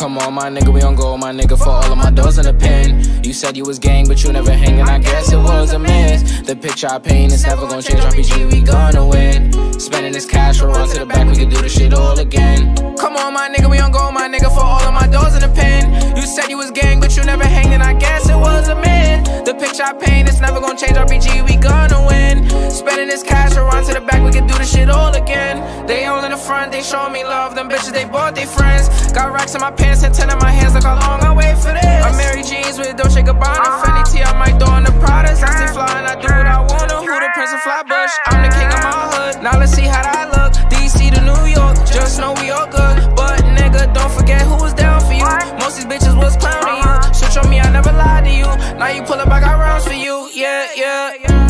Come on, my nigga, we on go, my nigga, for all of my doors in the pen. You said you was gang, but you never hanging, I guess it was a miss. The picture I paint is never gonna change, RPG, we gonna win. Spending this cash, we'll run to the back, we can do the shit all again. Come on, my nigga, we on go, my nigga, for all of my doors in the pen. You said you was gang, but you never hanging, I guess it was a myth. The picture I paint is never gonna change, RPG, we gonna win. Spending this cash, we'll run to the back, we can do the shit all again. They all in the front, they showing me love, them bitches, they bought their friends. Got racks in my pants pants and ten in my hands, look how long I wait for this. I'm Mary Jeans with Dolce Gabbana, uh-huh. Fendi T, I might throw in the Pradas. I stay flying, I do what I wanna. Who the Prince of Flatbush? I'm the king of my hood. Now let's see how that look. DC to New York, just know we all good. But nigga, don't forget who was down for you. Most these bitches was clowning you. Uh-huh. Switch on me, I never lied to you. Now you pull up, I got rounds for you. Yeah, yeah, yeah.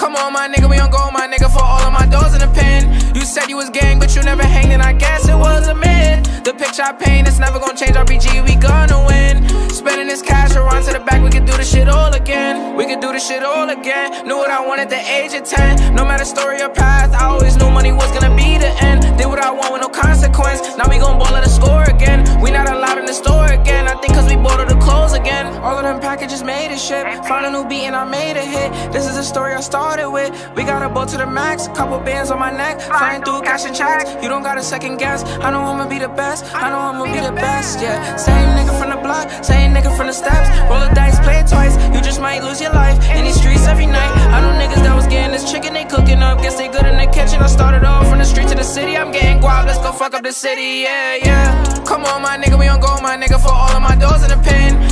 Come on, my nigga, we on go, my nigga, for all of my doors in the pen. You said you was gang, but you never hanging, I guess it was a myth. The picture I paint is never gonna change, RPG, we gonna win. Spending this cash, run to the back, we can do the shit all again. We can do the shit all again. Knew what I wanted at the age of 10. No matter story or past. I always knew money was gonna be the end. Did what I want with no consequence. Now we gon' ball at a score again. We not allowed in the store again. I think cause we bought all the clothes again. All of them packages made a ship. Found a new beat and I made a hit. This is the story I started with. We got a boat to the max. Couple bands on my neck. Flying through cash and checks. You don't got a second guess. I know I'ma be the best. I know I'ma be the best. Yeah. Same nigga from the block. Same nigga from the steps. Roll the dice, play it twice. You just might lose your life. In these streets every night. I know niggas that was getting this chicken they cooking up. Guess they good in the kitchen. I started off from the street to the city. I'm getting guap. Let's go fuck up the city. Yeah, yeah. Come on, my nigga. We on go, my nigga, for all of my doors in the pen.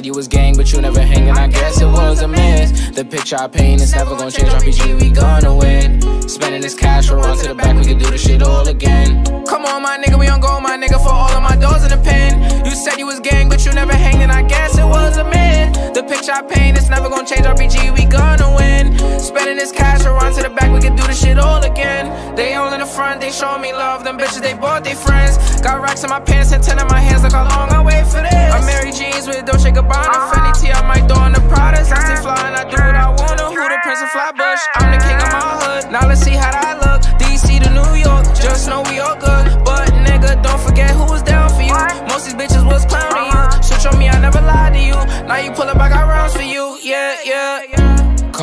Said you was gang, but you never hanging, I guess it was a miss. The picture I paint is never gonna change, RPG, we gonna win. Spending this cash, we'll run to the back, we can do the shit all again. Come on, my nigga, we on go, my nigga, for all of my doors in the pen. You said you was gang, but you never hanging, I guess it was a man. The picture I paint is never gonna change, RPG, we gonna win. Spending this cash, we'll run to the back, we can do the shit all again. They all in the front, they showing me love, them bitches, they bought their friends. Got racks in my pants and ten in my hands, look how long I wait for this. I'm Mary Jeans with Dolce Gabbana, Fendi T, I might throw in the Pradas. I stay flying, I do what I wanna. Who the Prince of Flatbush? I'm the king of my hood. Now let's see how that look. DC to New York, just know we all good. But nigga, don't forget who was down for you. Most these bitches was clowning you. Switch on me, I never lied to you. Now you pull up, I got rounds for you. Yeah, yeah, yeah.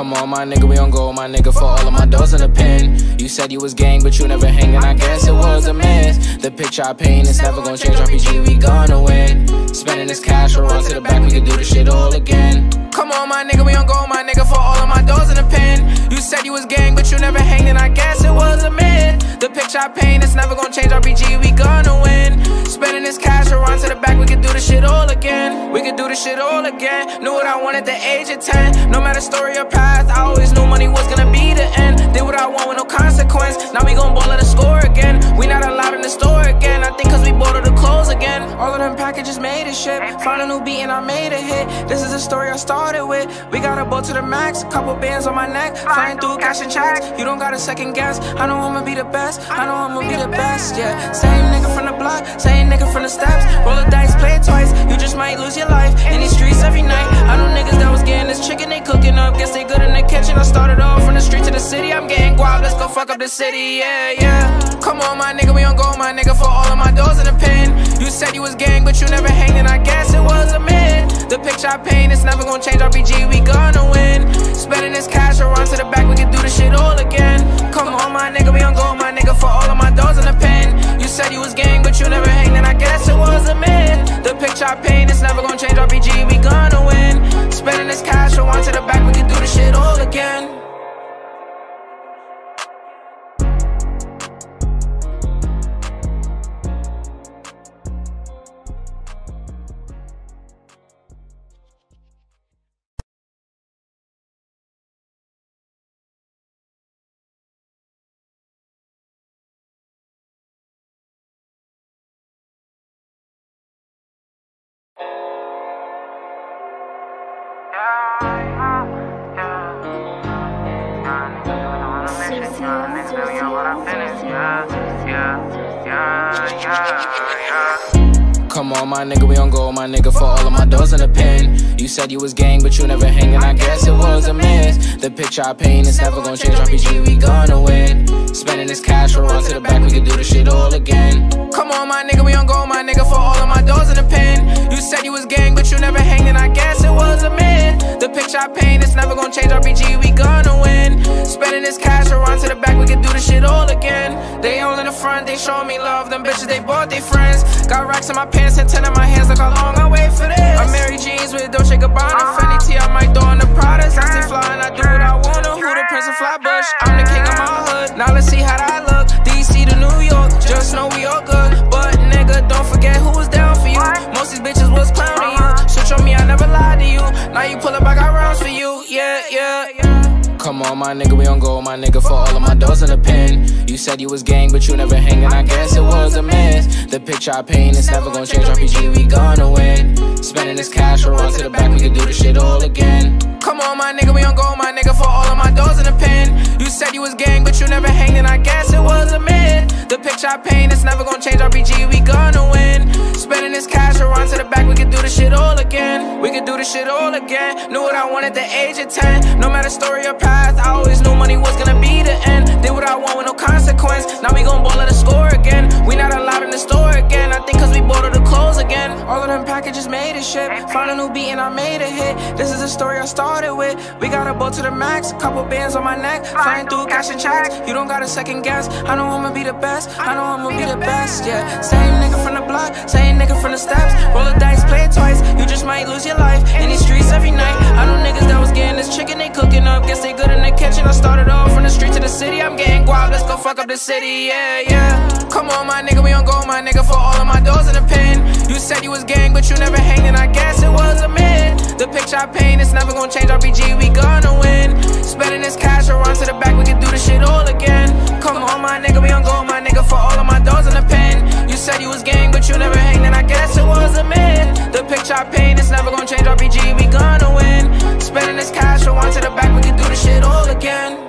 Come on, my nigga, we on go, my nigga, for all of my doors in the pen. You said you was gang, but you never hanging, I guess it was a miss. The picture I paint is never gonna change, RPG, we gonna win. Spending this cash, run to the back, we can do the shit all again. Come on, my nigga, we on go, my nigga, for all of my doors in the pen. You said you was gang, but you never hanging, I guess it was a myth. The picture I paint is never gonna change, RPG, we gonna win. Spending this cash, run to the back, we can do the shit all again. We can do the shit all again. Knew what I wanted at the age of 10. No matter story or past path. I always knew money was gonna be the end. Did what I want with no consequence. Now we gon' ball at the score again. We not allowed in the store again. I think cause we bought all the clothes again. All of them packages made a ship. Found a new beat and I made a hit. This is the story I started with. We got a boat to the max. Couple bands on my neck. Flying through cash and checks. You don't got a second guess. I know I'ma be the best. I know I'ma be the best. Yeah. Same nigga from the block. Same nigga from the steps. Roll the dice, play it twice. You just might lose your life. In these streets every night. I know niggas that was getting this chicken. They cooking up. Guess they good enough in the kitchen, I started off from the street to the city. I'm getting guap, let's go fuck up the city, yeah, yeah. Come on, my nigga, we on go, my nigga, for all of my doors in the pen. You said you was gang, but you never hanged, and I guess it was a man. The picture I paint, it's never gonna change. RPG, we gonna win. Spending this cash, or run to the back, we can do this shit all again. Come on, my nigga, we on go, my nigga, for all of my doors in the pen. You said you was gang, but you never hanged, and I guess it was a myth. The picture I paint, it's never gonna change, RPG, we gonna win. Spending this cash, or run to the back, we can do this shit all again. yeah, yeah, yeah. Come on, my nigga, we on go, my nigga, for all of my doors in the pen. You said you was gang, but you never hanging, I guess it was a miss. The picture I paint is never gonna change, RPG, we gonna win. Spending this cash, we'll run to the back, we can do this shit all again. Come on, my nigga, we on go, my nigga, for all of my doors in the pen. You said you was gang, but you never hanging, I guess it was a myth. The picture I paint is never gonna change, RPG, we gonna win. Spending this cash, we'll run to the back, we can do this shit all again. They all in the front, they show me love, them bitches, they bought their friends. Got racks in my pants and ten my hands, look how long I wait for this. I'm Mary Jeans with Dolce Gabbana, uh-huh. Fendi T, I might throw on the Prada. I stay fly and I do what I wanna. Who the Prince of Flatbush? I'm the king of my hood. Now let's see how that look. DC to New York, just know we all good. But nigga, don't forget who was down for you. Most these bitches was clowning you. Uh-huh. Switch on me, I never lied to you. Now you pull up, I got rounds for you. Yeah, yeah, yeah. Come on, my nigga, we on go, my nigga, for all of my doors in the pen. You said you was gang, but you never hanging, I guess it was a miss. The picture I paint is never gonna change, RPG, we gonna win. Spending this cash, we'll run to the back, we can do this shit all again. Come on, my nigga, we on go, my nigga, for all of my doors in the pen. You said you was gang, but you never hanging, I guess it was a myth. The picture I paint is never gonna change, RPG, we gonna win. Spending this cash, we'll run to the back, we can do this shit all again. We can do this shit all again. Knew what I wanted at the age of 10. No matter story or path, I always knew money was gonna be the end. Did what I want with no consequence. Now we gon' ball at the score again. We not allowed in the store again. I think cause we bought all the clothes again. All of them packages made a shit. Found a new beat and I made a hit. This is the story I started with. We got a boat to the max. Couple bands on my neck. Flying through cash and checks. You don't gotta second guess. I know I'ma be the best. I know I'ma be the best. Yeah. Same nigga from the block. Same nigga from the steps. Roll the dice, play it twice. You just might lose your life in these streets every night. I know niggas that was getting this chicken they cooking up. Guess they good in the kitchen. I started off from the street to the city. I'm getting guap. Let's go fuck up the city. Yeah, yeah. Come on, my nigga, we on go, my nigga, for all of my doors in the pen. You said you was gang, but you never hanging. I guess it was a myth. The picture I paint is never gonna change. RPG, we gonna win. Spending this cash, we'll run to the back. We can do this shit all again. Come on, my nigga, we on go, my nigga, for all of my doors in the pen. You said you was gang, but you never hanging. I guess it was a myth. The picture I paint is never gonna change. RPG, we gonna win. Spending this cash, we'll run to the back. We can do this shit all again.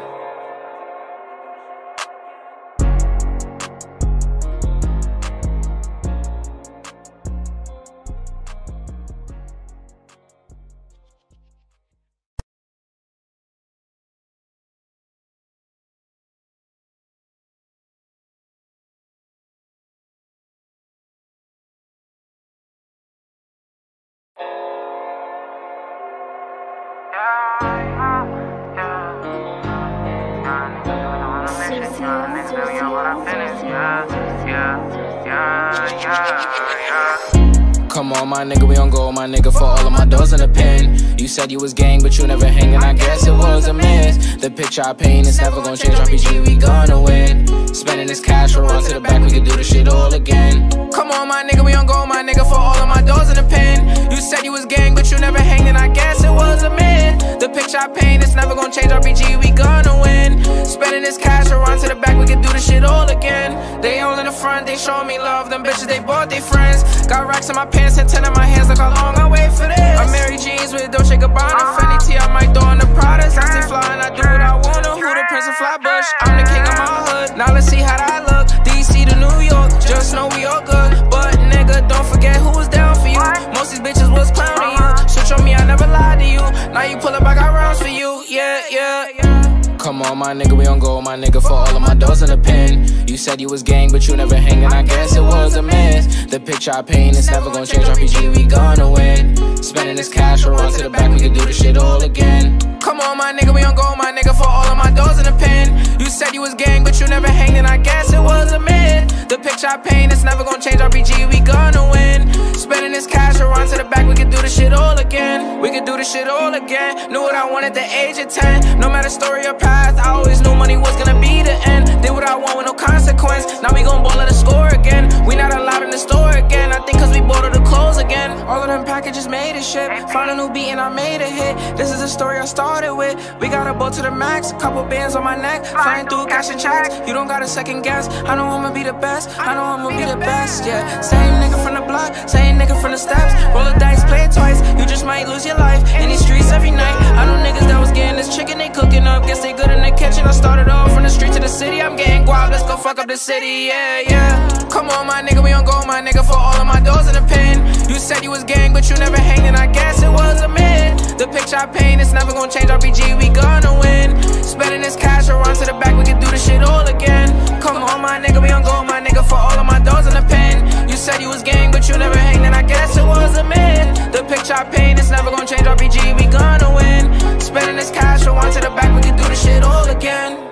You said you was gang, but you never hanging, I guess it was a miss. The picture I paint is never gonna change, RPG, we gonna win. Spending this cash, we'll run to the back, we can do this shit all again. Come on, my nigga, we on go, my nigga, for all of my doors in the pen. You said you was gang, but you never hanging, I guess it was a myth. The picture I paint is never gonna change, RPG, we gonna win. Spending this cash, we'll run to the back, we can do this shit all again. They all in the front, they show me love, them bitches, they bought their friends. Got racks in my pants and ten in my hands, look how long I wait for this. I'm Mary Jeans with Dolce Gabbana, Fendi T, I might throw on the Prada. I stay fly and I do what I wanna. Who the Prince of Flatbush? I'm the king of my hood. Now let's see how that look. DC to New York, just know we all good. But nigga, don't forget who was down for you. Most these bitches was clowning you. Switch on me, I never lied to you. Now you pull up, I got rounds for you. Yeah, yeah, yeah. Come on, on, my nigga, we on go, my nigga, for all of my doors in the pen. You said you was gang, but you never hanging, I guess it was a miss. The picture I paint is never gonna change, RPG, we gonna win. Spending this cash, we'll run to the back, we can do this shit all again. Come on, my nigga, we on go, my nigga, for all of my doors in the pen. You said you was gang, but you never hanging, I guess it was a myth. The picture I paint is never gonna change, RPG, we gonna win. Spending this cash, we'll run to the back, we can do this shit all again. We can do this shit all again. Knew what I wanted at the age of 10. No matter story or path, I always knew money was gonna be the end. Did what I want with no consequence. Now we gon' ball at the score again. We not allowed in the store again. I think cause we bought all the clothes again. All of them packages made a ship. Found a new beat and I made a hit. This is the story I started with. We got a boat to the max. Couple bands on my neck. Flying through cash and checks. You don't got a second guess. I know I'ma be the best. I know I'ma be the best. Yeah. Same nigga from the block. Same nigga from the steps. Roll the dice, play it twice. You just might lose your life in these streets every night. I know niggas that was getting this chicken they cooking up. Guess they good in the kitchen. I started off from the street to the city. I'm getting guap. Let's go fuck up the city. Yeah, yeah. Come on, my nigga. We on go, my nigga, for all of my doors in the pen. You said you was gang, but you never hanging. I guess it was a myth. The picture I paint is never gonna change. RPG, we gonna win. Spending this cash, run to the back. We can do this shit all again. Come on, my nigga. We on go, my nigga, for all of my doors in the pen. Said you was gang, but you never hanging. I guess it was a myth. The picture I paint is never gonna change. RPG, we gonna win. Spending this cash, we'll run to the back. We can do this shit all again.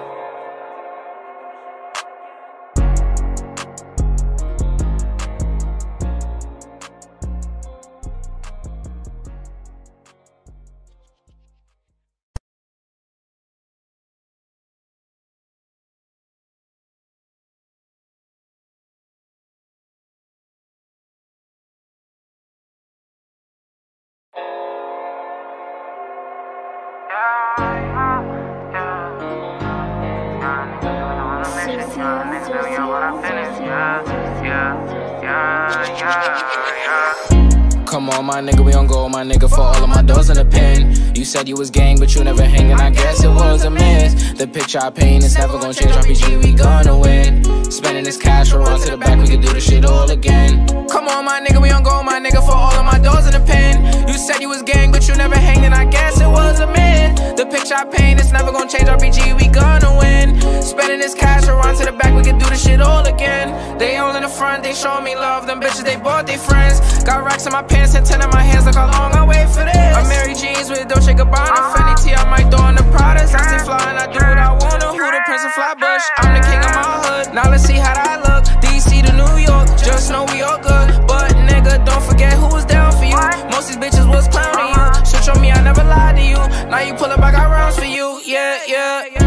Said you was gang, but you never hanging, I guess it was a miss. The picture I paint is never gonna change, RPG, we gonna win. Spending this cash, we'll run to the back, we can do this shit all again. Come on, my nigga, we on go, my nigga, for all of my doors in the pen. You said you was gang, but you never hanging, I guess it was a myth. The picture I paint it's never gonna change, RPG, we gonna win. Spending this cash, we'll run to the back, we can do this shit all again. They all in the front, they show me love, them bitches, they bought their friends. Got racks in my pants and ten in my hands, look how long I wait for this. I'm Mary jeans with Dolce Gabbana, Fendi T, I might throw on the Prada. I stay flying, I do what I wanna. Who Prince of Flatbush? I'm the king of my hood. Now let's see how that look. DC to New York, just know we all good. But nigga, don't forget who was down for you. Most these bitches was clowning you. Uh-huh. Switch on me, I never lied to you. Now you pull up, I got rounds for you. Yeah, yeah, yeah.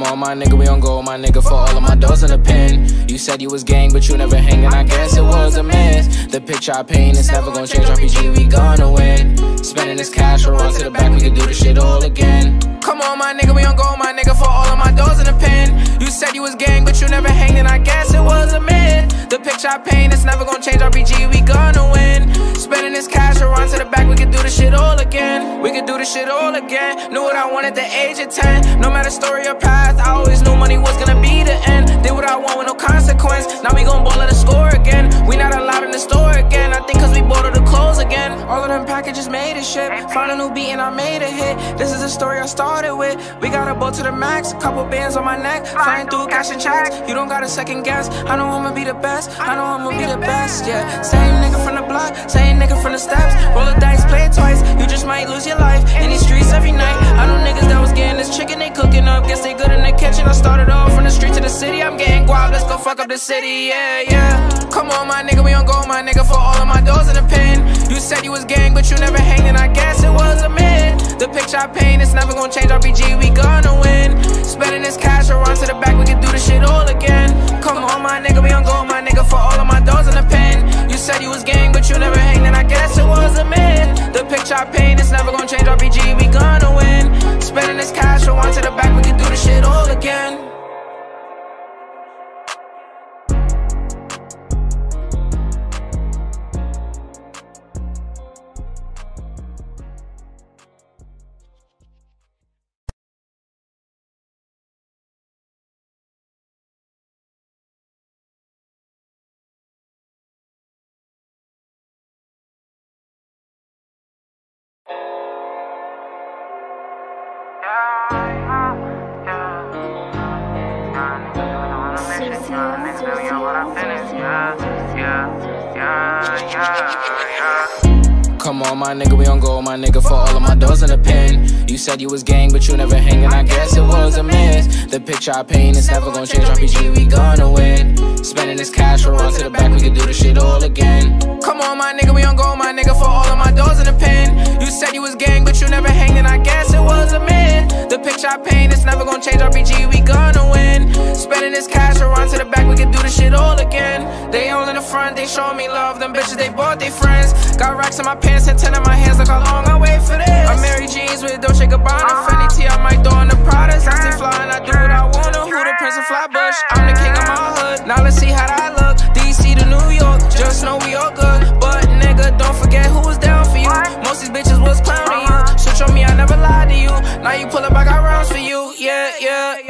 Come on, my nigga, we on go, my nigga, for all of my doors in the pen. You said you was gang, but you never hanging, I guess it was a mess. The picture I paint is never gonna change, RPG, we gonna win. Spending this cash, we'll run to the back, we can do this shit all again. Come on, my nigga, we on go, my nigga, for all of my doors in the pen. You said you was gang, but you never hanging, I guess it was a myth. The picture I paint is never gonna change, RPG, we gonna win. Spending this cash, we'll run to the back, we can do this shit all again. We can do this shit all again. Knew what I wanted at the age of 10. No matter story or path, I always knew money was gonna be the end. Did what I want with no consequence. Now we gon' ball at the score again. We not allowed in the store again. I think cause we bought all the clothes again. All of them packages made a ship. Found a new beat and I made a hit. This is the story I started with. We got a boat to the max. A couple bands on my neck. Flying through cash and checks. You don't got a second guess. I know I'ma be the best. I know I'ma be the best. Yeah. Same nigga from the block. Same nigga from the steps. Roll the dice, play it twice. You just might lose your life in these streets every night. I know niggas that was getting this chicken they cooking up. Guess they good in the kitchen. I started off from the street to the city. I'm getting guap. Let's go fuck up the city. Yeah, yeah. Come on, my nigga. We on go, my nigga, for all of my doors in the pen. You said you was gang, but you never hanging. I guess it was a myth. The picture I paint is never gonna change. RPG, we gonna win. Spending this cash, run to the back. We can do this shit all again. Come on, my nigga. We on go, my nigga, for all of my doors in the pen. You said you was gang, but you never You was gang, but you never hanging, I guess it was a miss. The picture I paint is never gonna change, RPG, we gonna win. Spending this cash, we'll run to the back, we can do this shit all again. Come on, my nigga, we on go, my nigga, for all of my doors in the pen. You said you was gang, but you never hanging, I guess it was a myth. The picture I paint is never gonna change, RPG, we gonna win. Spending this cash, we'll run to the back, we can do this shit all again. They all in the front, they show me love, them bitches, they bought their friends. Got racks in my pants and ten in my hands, look how long I wait for this. I'm Mary Jeans with Dolce Gabbana, uh-huh. Fendi T, I might throw in the Prada. I stay flying, I do what I wanna. Who the Prince of Flatbush? I'm the king of my uh-huh. hood. Now let's see how that look. DC to New York, just know we all good. But nigga, don't forget who was down for you. Most these bitches was clowning you. Uh-huh. Switch on me, I never lied to you. Now you pull up, I got rounds for you. Yeah, yeah, yeah.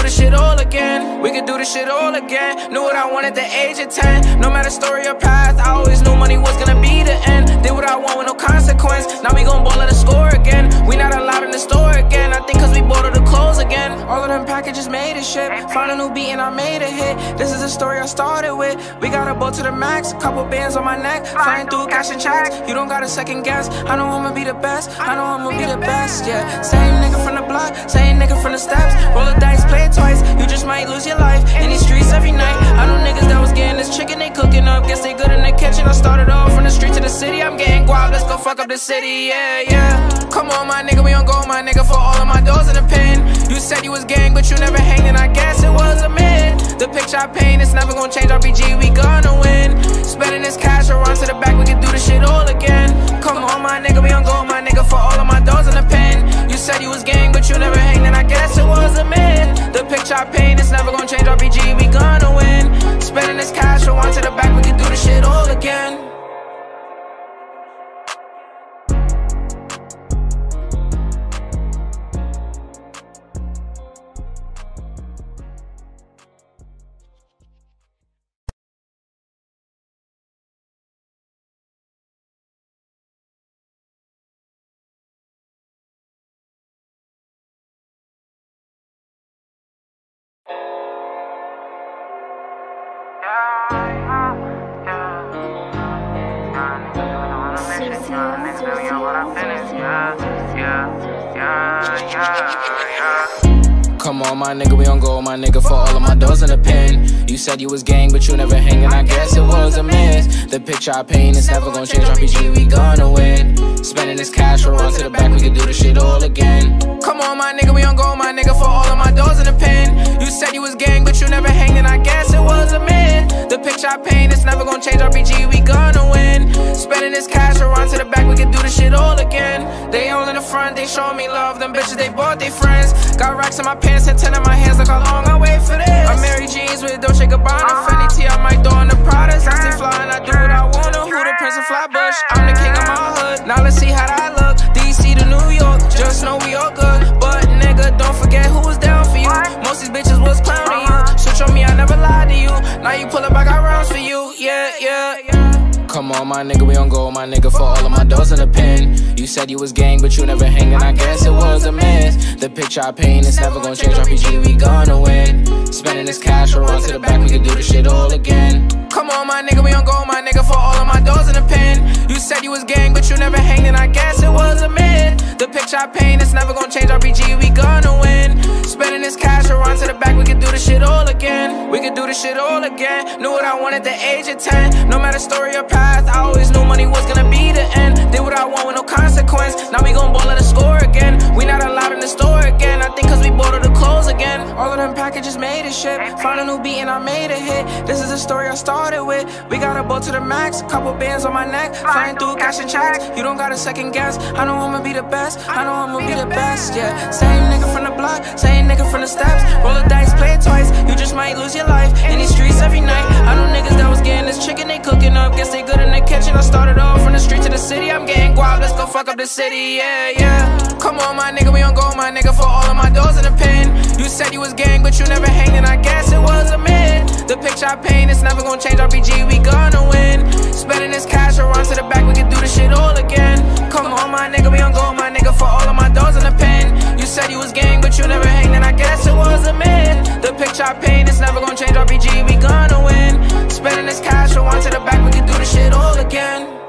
again. We could do this shit all again. Knew what I wanted at the age of 10. No matter story or path, I always knew money was gonna be the end. Did what I want with no consequence. Now we gon' ball at the score again. We not allowed in the store again. All of them packages made a ship. Found a new beat and I made a hit. This is the story I started with. We got a boat to the max. Couple bands on my neck. Flying through cash and checks. You don't got a second guess. I know I'ma be the best. I know I'ma be the best. Yeah. Same nigga from the block. Same nigga from the steps. Roll the dice, play it twice. You just might lose your life in these streets every night. I know niggas that was getting this chicken they cooking up. Guess they good in the kitchen. I started off from the street to the city. I'm getting guap. Let's go fuck up the city. Yeah, yeah. Come on, my nigga. We on go, my nigga, for all of my doors in the pen. You said you was gang, but you never hanging. I guess it was a myth. The picture I paint is never gonna change. RPG, we gonna win. Spending this cash, run to the back. We can do this shit all again. Come on, my nigga. We on go, my nigga, for all of my doors in the pen. You said you was gang, but you never hanging. I guess it was a myth. The picture I paint is never gonna change. RPG, we gonna win. Spending this cash, run to the back. We can do this shit all again. Said you was gang, but you never hanging, I guess it was a miss. The picture I paint is never gonna change, RPG, we gonna win. Spending this cash, we'll run to the back, we can do this shit all again. Come on, my nigga, we on go, my nigga, for all of my doors in the pen. You said you was gang, but you never hanging, I guess it was a myth. The picture I paint is never gonna change, RPG, we gonna win. Spending this cash, we'll to the back, we can do this shit all again. They all in the front, they show me love, them bitches, they bought their friends. Got racks in my pants and ten in my hands, like how long I wait for this. I'm Mary Jeans with Dolce Gabbana, I might throw in the Prada. I stay flying, I do what I wanna. Who the Prince of Flatbush? I'm the king of my hood. Now let's see how that look. DC to New York, just know we all good. Nigga, don't forget who was down for you. Most these bitches was clowning you. Uh-huh. Switch on me, I never lied to you. Now you pull up, I got rounds for you. Yeah, yeah, yeah. Come on, my nigga, we on go, my nigga, for all of my doors in the pen. You said you was gang, but you never hanging, I guess it was a miss. The picture I paint is never gonna change, RPG, we gonna win. Spending this cash, run to the back, we can do this shit all again. Come on, my nigga, we on go, my nigga, for all of my doors in the pen. You said you was gang, but you never hanging, I guess it was a myth. The picture I paint is never gonna change, RPG, we gonna win. Spending this cash, run to the back, we can do this shit all again. We can do this shit all again. Knew what I wanted at the age of 10. No matter story or path, I always knew money was gonna be the end. Did what I want with no consequence. Now we gon' ball at the score again. We not allowed in the store again. I think cause we bought all the clothes again. All of them packages made a ship. Found a new beat and I made a hit. This is the story I started with. We got a boat to the max. Couple bands on my neck. Flying through cash and checks. You don't got a second guess. I know I'ma be the best. I know I'ma be the best. Yeah. Same nigga from the block. Same nigga from the steps. Roll the dice, play it twice. You just might lose your life in these streets every night. I know niggas that was getting this chicken they cooking up. Guess they good in the kitchen. I started off from the street to the city. I'm getting guap. Let's go fuck up the city, yeah, yeah. Come on, my nigga, we on go, my nigga, for all of my doors in the pen. You said you was gang, but you never hanged, and I guess it was a myth. The picture I paint is never gonna change, RPG, we gonna win. Spending this cash around to the back, we can do this shit all again. Come on, my nigga, we on go, my nigga, for all of my doors in the pen. Said you was gang, but you never hanged, and I guess it was a myth. The picture I paint is never gonna change, RPG, we gonna win. Spending this cash around to the back, we can do this shit all again.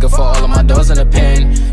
Nigga, for all of my doors in the pen.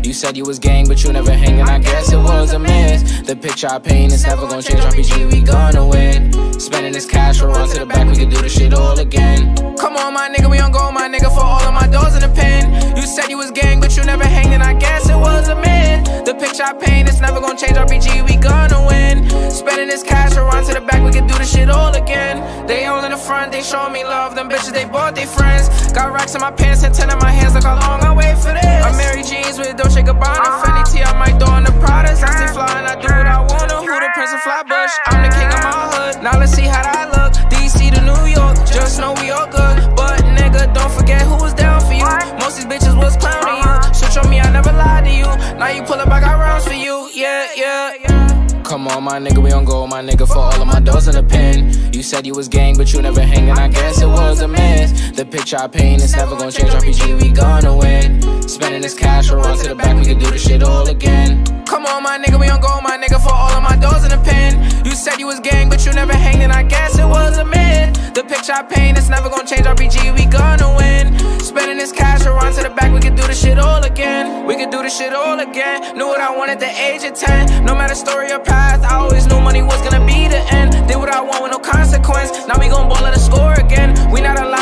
You said you was gang, but you never hanging, I guess it was a myth. The picture I paint is never gonna change, RPG, we gonna win. Spending this cash, we'll run to the back, we can do this shit all again. Come on, my nigga, we on go, my nigga, for all of my doors in the pen. You said you was gang, but you never hanging, I guess it was a myth. The picture I paint is never gonna change, RPG, we gonna win. Spending this cash, we'll run to the back, we can do this shit all again. They all in the front, they show me love, them bitches, they bought their friends. Got racks in my pants pants and ten in my hands, look how long I wait for this. I'm Mary Jeans with Dolce Gabbana, Fendi I might throw on the Pradas. I stay fly and I do what I wanna. Who the Prince of Flatbush? I'm the king of my hood. Now let's see how that look. DC to New York, just know we all good. But nigga, don't forget who was down for you. Most these bitches was clowning you. Switch on me, I never lied to you. Now you pull up, I got rounds for you. Yeah, yeah, yeah. Come on, my nigga, we on go, my nigga, for all of my doors in the pen. You said you was gang, but you never hanging, I guess it was a myth. The picture I paint is never gonna change, RPG, we gonna win. Spending this cash, we'll run to the back, we can do this shit all again. Come on, my nigga, we on go, my nigga, for all of my doors in the pen. You said you was gang, but you never hanging, I guess it was a myth. The picture I paint is never gonna change, RPG, we gonna win. Spending this cash, we'll run to the back, we can do this shit all again. We can do this shit all again. Knew what I wanted at the age of 10. No matter story or path I always knew money was gonna be the end. Did what I want with no consequence. Now we gon' ball at the score again. We not allowed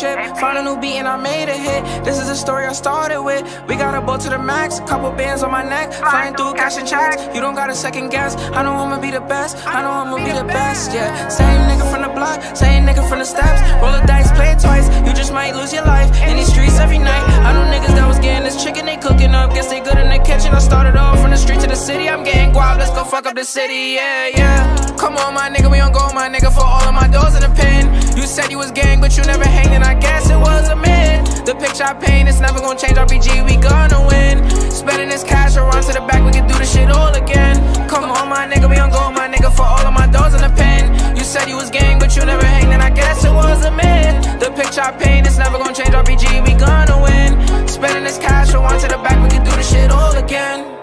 Found a new beat and I made a hit. This is a story I started with. We got a boat to the max. Couple bands on my neck. Flying through cash and checks. You don't got a second guess. I know I'ma be the best. I know I'ma be the best. Yeah. Same nigga from the block. Same nigga from the steps. Roll the dice, play it twice. You just might lose your life. In these streets every night. I know niggas that was getting this chicken they cooking up. Guess they good in the kitchen. I started off from the street to the city. I'm getting guap, let's go fuck up the city, yeah, yeah. Come on, my nigga, we on go, my nigga, for all of my doors in the pen. You said you was gang, but you never hanged, and I guess it was a myth. The picture I paint is never gonna change, RPG, we gonna win. Spending this cash around to the back, we can do this shit all again. Come on, my nigga, we on go, my nigga, for all of my doors in the pen. You said you was gang, but you never hanged, and I guess it was a myth. The picture I paint is never gonna change, RPG, we gonna win. Spending this cash around to the back, we can do this shit all again.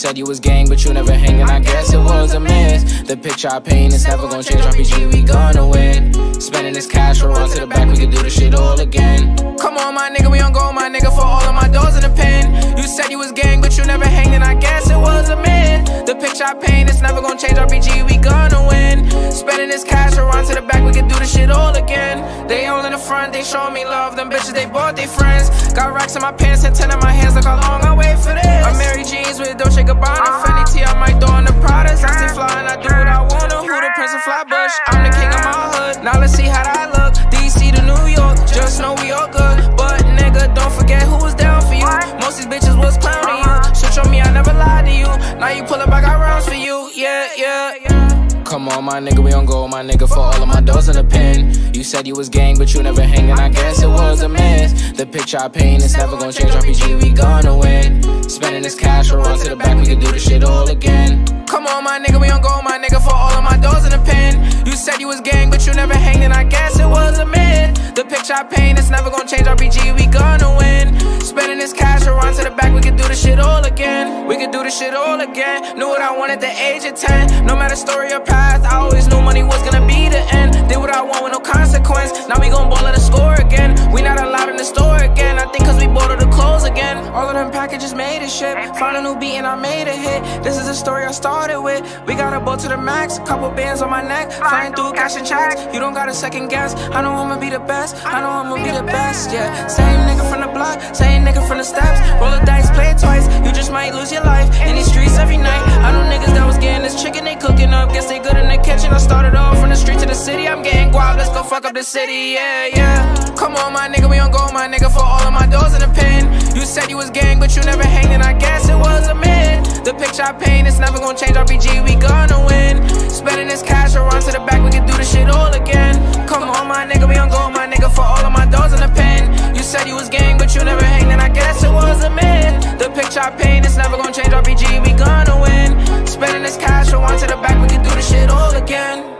Said you was gang, but you never hanging, I guess it was a myth. The picture I paint is never gonna change, RPG, we gonna win. Spending this cash, we'll run to the back, we can do this shit all again. Come on, my nigga, we on go, my nigga, for all of my doors in the pen. You said you was gang, but you never hanging, I guess it was a myth. The picture I paint is never gonna change, RPG, we gonna win. Spending this cash, run to the back, we can do this shit all again. They all in the front, they show me love, them bitches, they bought their friends. Got racks in my pants pants and ten in my hands, look how long I on, my nigga, we on go, my nigga, for all of my doors in the pen. You said you was gang, but you never hanging, I guess it was a miss. The picture I paint is never gonna change, RPG, we gonna win. Spending this cash, we'll run to the back, we can do this shit all again. Come on, my nigga, we on go, my nigga, for all of my doors in the pen. You said you was gang, but you never hanging, I guess it was a myth. The picture I paint is never gonna change, RPG, we gonna win. Spending this cash, we'll run to the back, we can do this shit all again. We can do this shit all again. Knew what I wanted at the age of 10. No matter story or path, I always knew money was gonna be the end. Did what I want with no consequence. Now we gon' ball at the score again. We not allowed in the store again. I think cause we bought all the clothes again. All of them packages made a ship. Found a new beat and I made a hit. This is a story I started with. We got a boat to the max. Couple bands on my neck. Flying through cash and checks. You don't got a second guess. I know I'ma be the best. I know I'ma be the best. Yeah. Same nigga from the block. Same nigga from the steps. Roll the dice, play it twice. You just might lose your life. In these streets every night. I know niggas that was getting this chicken they cooking up. Guess they good in the kitchen. I started off from the street to the city. I'm getting guap. Let's go fuck up the city. Yeah, yeah. Come on, my nigga. We on go, my nigga, for all of my doors in the pen. You said you was gang, but you never hanging. I guess it was a myth. The picture I paint is never gonna change. RPG, we gonna win. Spending this cash, we'll to the back. We can do this shit all again. Come on, my nigga. We on go, my nigga, for all of my doors in the pen. You said you was gang, but you never hanging. I guess it was a myth. The picture I paint is never gonna change. RPG, we gonna win. Spending this cash, we'll run to the back. We can do this shit all again.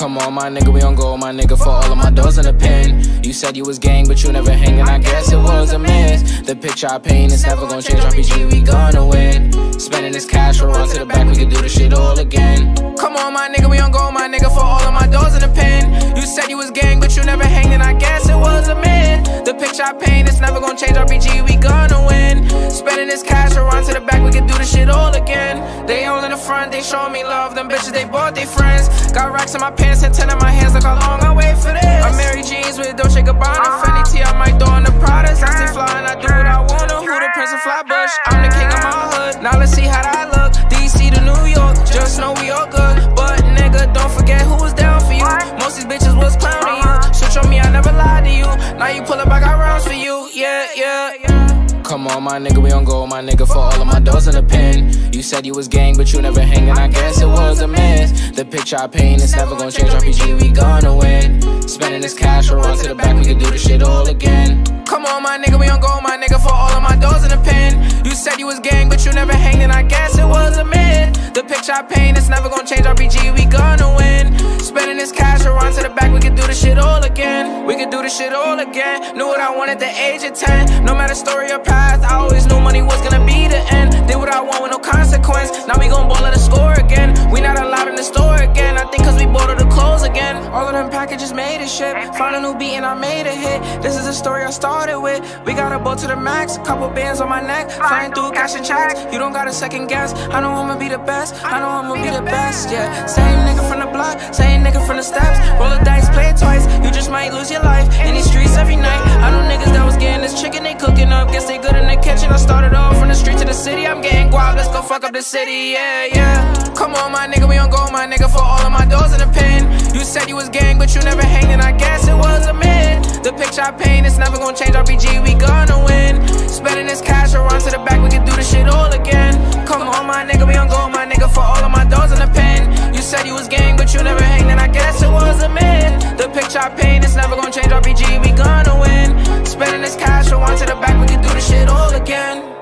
Come on, my nigga, we on go, my nigga, for all of my doors in the pen. You said you was gang, but you never hanging, I guess it was a miss. The picture I paint is never gonna change, RPG, we gonna win. Spending this cash, we'll run to the back, we can do this shit all again. Come on, my nigga, we on go, my nigga, for all of my doors in the pen. You said you was gang, but you never hanging, I guess it was a myth. The picture I paint is never gonna change, RPG, we gonna win. Spending this cash, we'll run to the back, we can do this shit all again. They all in the front, they showing me love, them bitches, they bought their friends. Got racks in my pants and 10 in my hands, look how long I wait for this. I'm Mary Jeans with Dolce Gabbana, uh-huh. Fendi T, I might throw in the Pradas. I stay fly and I do what I wanna. Who the Prince of Flatbush? I'm the king of my hood. Now let's see how that look. DC to New York, just know we all good. But nigga, don't forget who was down for you. Most these bitches was clowning you. Uh-huh. Switch on me, I never lied to you. Now you pull up, I got rounds for you. Yeah, yeah, yeah. Come on, my nigga, we on go, my nigga, for all of my doors in the pen. You said you was gang, but you never hanging, I guess it was a miss. The picture I paint is never gonna change, RPG, we gonna win. Spending this cash, we'll run to the back, we can do this shit all again. Come on, my nigga, we on go, my nigga, for all of my doors in the pen. You said you was gang, but you never hanging, I guess it was a myth. The picture I paint is never gonna change, RPG, we gonna win. Spending this cash, we'll run to the back, we can do this shit all again. We can do this shit all again. Knew what I wanted at the age of 10. No matter story or path, I always knew money was gonna be the end. Did what I want with no consequence. Now we gon' ball at the score again. We not allowed in the store again. I think cause we bought all the clothes again. All of them packages made a ship. Found a new beat and I made a hit. This is a story I started with. We got a boat to the max. A couple bands on my neck. Flying through cash and checks. You don't got a second guess. I know I'ma be the best. I know I'ma be the best. Yeah. Same nigga from the block. Same nigga from the steps. Roll the dice, play it twice. You just might lose your life. In these streets every night. I know niggas that was getting this chicken they cooking up. Guess they good in the kitchen. I started off from the street to the city. I'm getting guap. Let's go fuck up the city. Yeah, yeah. Come on, my nigga. We on go, my nigga, for all of my doors in the pen. You said you was gang, but you never hanging. I guess it was a myth. The picture I paint is never gonna change. RPG, we gonna win. Spending this cash, we'll to the back. We can do this shit all again. Come on, my nigga. We on go, my nigga, for all of my doors in the pen. You said you was gang, but you never hanging. I guess it was a myth. The picture I paint is never gonna change. RPG, we gonna win. Spending this cash, we'll run to the back. We can do this shit all again.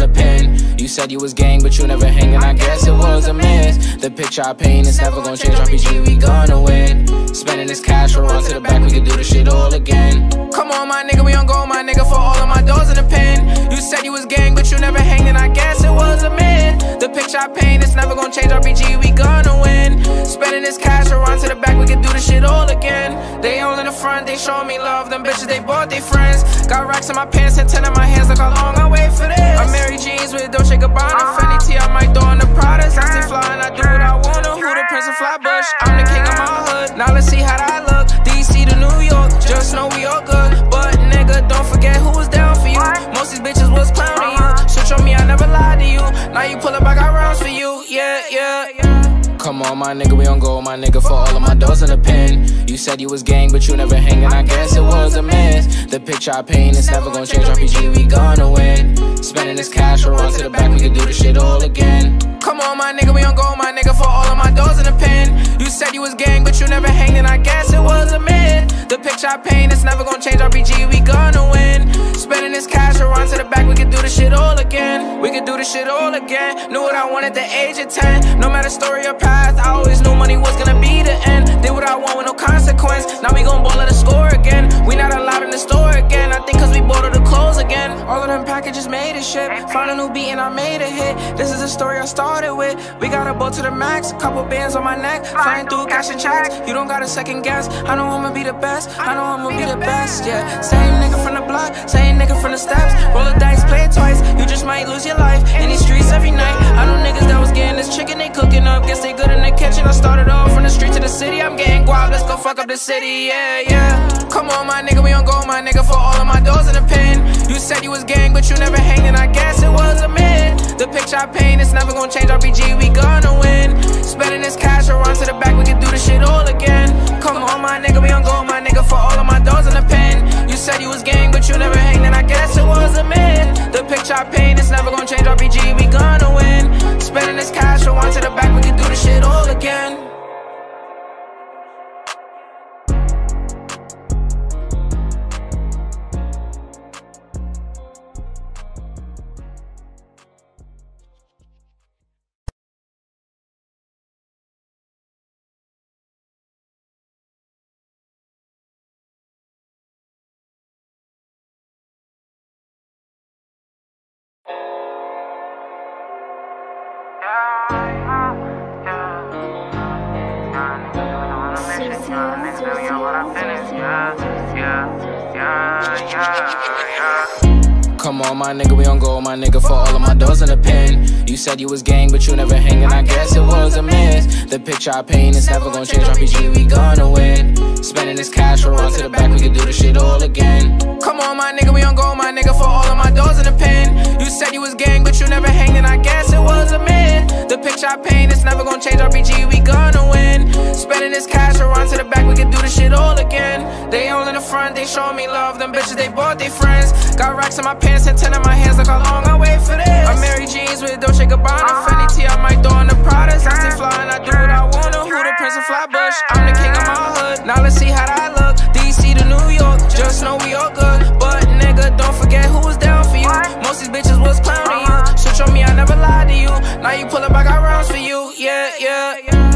In the pen. You said you was gang, but you never hanging, I guess it was a miss. The picture I paint is never gonna change, RPG, we gonna win. Spending this cash, we'll run to the back, we can do the shit all again. Come on, my nigga, we on go, my nigga, for all of my doors in the pen. You said you was gang, but you never hanging, I guess it was a man. The picture I paint is never gonna change, RPG, we gonna win. Spending this cash, we'll to the back, we can do the shit all again. They all in the front, they show me love, them bitches, they bought their friends. Got racks in my pants and ten in my hands, look how long I wait for this. I'm Mary Jeans with Dolce Gabbana, uh-huh. Fendi T, I might throw in the Prada. I stay flying, I do what I wanna. Who the Prince of Flatbush? I'm the king of my hood. Now let's see how that look. DC to New York, just know we all on, my nigga, we on go, my nigga, for all of my doors in the pen. You said you was gang, but you never hanging, I guess it was a miss. The picture I paint is never gonna change, RPG, we gonna win. Spending this cash, run to the back, we can do the shit all again. Come on, my nigga, we on go, my nigga, for all of my doors in the pen. You said you was gang, but you never hanging, I guess it was a myth. The picture I paint is never gonna change, RPG, we gonna win. Spending this cash, run to the back, we can do the shit all again. We can do the shit all again. Knew what I wanted at the age of 10. No matter story or past. I always knew money was gonna be the end. Did what I want with no consequence. Now we gon' ball at the score again. We not allowed in the store again. I think cause we bought all the clothes again. All of them packages made a ship. Found a new beat and I made a hit. This is the story I started with. We got a boat to the max. A Couple bands on my neck. Flying through cash and checks. You don't got a second guess. I know I'ma be the best. I know I'ma be the best. Yeah. Same nigga from the block. Same nigga from the steps. Roll the dice, play it twice. You just might lose your life. In these streets every night. I know niggas that was getting this chicken they cooking up. Guess they good in the kitchen. I started off from the street to the city. I'm getting guap. Let's go fuck up the city. Yeah, yeah. Come on, my nigga. We on go, my nigga. For all of my doors in the pen. You said you was gang, but you never hanging. I guess it was a myth. The picture I paint is never gonna change. RPG, we gonna win. Spending this cash, run to the back. We can do the shit all again. Come on, my nigga. We on go, my nigga. For all of my doors in the pen. You said you was gang, but you never hanging. I guess it was a myth. The picture I paint is never gonna change. RPG, we gonna win. Spending this cash, we'll run to the back. We can do the shit all again. las penas, ya, ya, ya, ya, ya. Come on, my nigga, we on go, my nigga, for all of my doors in the pen. You said you was gang, but you never hanging, I guess it was a miss. The picture I paint is never gonna change, RPG, we gonna win. Spending this cash, we'll run to the back, we can do the shit all again. Come on, my nigga, we on go, my nigga, for all of my doors in the pen. You said you was gang, but you never hanging, I guess it was a myth. The picture I paint is never gonna change, RPG, we gonna win. Spending this cash, we'll run to the back, we can do the shit all again. They all in the front, they show me love, them bitches, they bought their friends. Got racks in my pants pants and ten my hands, look how long I wait for this. I'm Mary Jeans with Dolce Gabbana, Fendi T, I might throw in the Prada. I stay flying, I do what I wanna. Who the Prince of Flatbush? I'm the king of my hood. Now let's see how that look. DC to New York, just know we all good. But nigga, don't forget who was down for you. Most these bitches was clowning you. Switch on me, I never lied to you. Now you pull up, I got rounds for you. Yeah, yeah, yeah.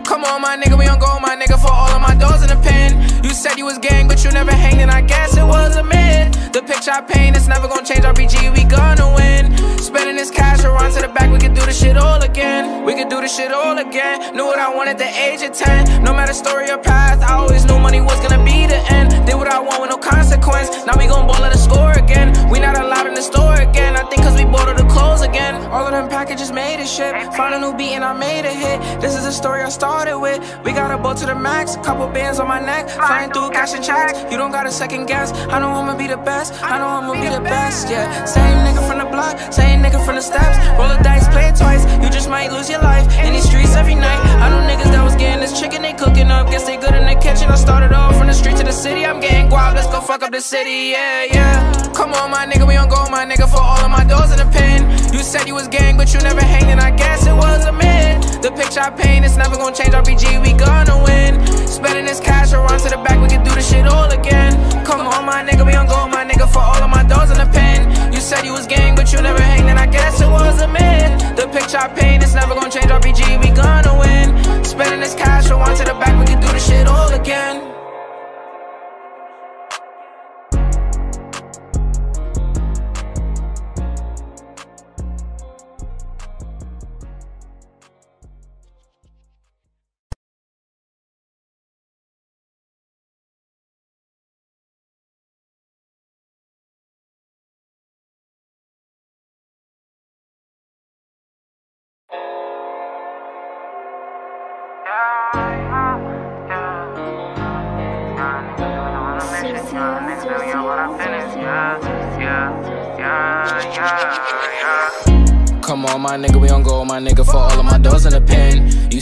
Come on, my nigga, we on go, my nigga, for all of my doors in the pen. You said you was gang, but you never hanging, I guess it was a myth. The picture I paint is never gonna change, RPG, we gonna win. Spending this cash, run to the back, we can do the shit all again. We can do the shit all again. Knew what I wanted at the age of 10. No matter story or past. I always knew money was gonna be the end. Did what I want with no consequence. Now we gon' ball at the score again. We not allowed in the store again. I think cause we bought all the clothes again. All of them packages made a ship. Found a new beat and I made a hit. This is the story I started with. We got a boat to the max. a Couple bands on my neck. Flying through cash and checks. You don't got a second guess. I know I'ma be the best. I know I'ma be the best. Yeah. Same nigga from the block. Same nigga from the steps. Roll the dice, play it twice. You just might lose your life. In these streets every night. I know niggas that was getting this chicken, they cooking up. Guess they good in the kitchen. I started off from the street to the city. I'm getting guap, let's go fuck up the city, yeah, yeah. Come on, my nigga, we on go, my nigga, for all of my doors in the pen. You said you was gang, but you never hanging. I guess it was a myth. The picture I paint, it's never gonna change. RPG, we gonna win. Spending this cash, or run to the back, we can do this shit all again. Come on, my nigga, we on go, my nigga, for all of my doors in the pen. You said you was gang, but you never hanging. I guess it was a myth. The picture I paint, it's never gonna change. RPG, we gonna win. Spending this cash, or run to the back, we can do this shit all again.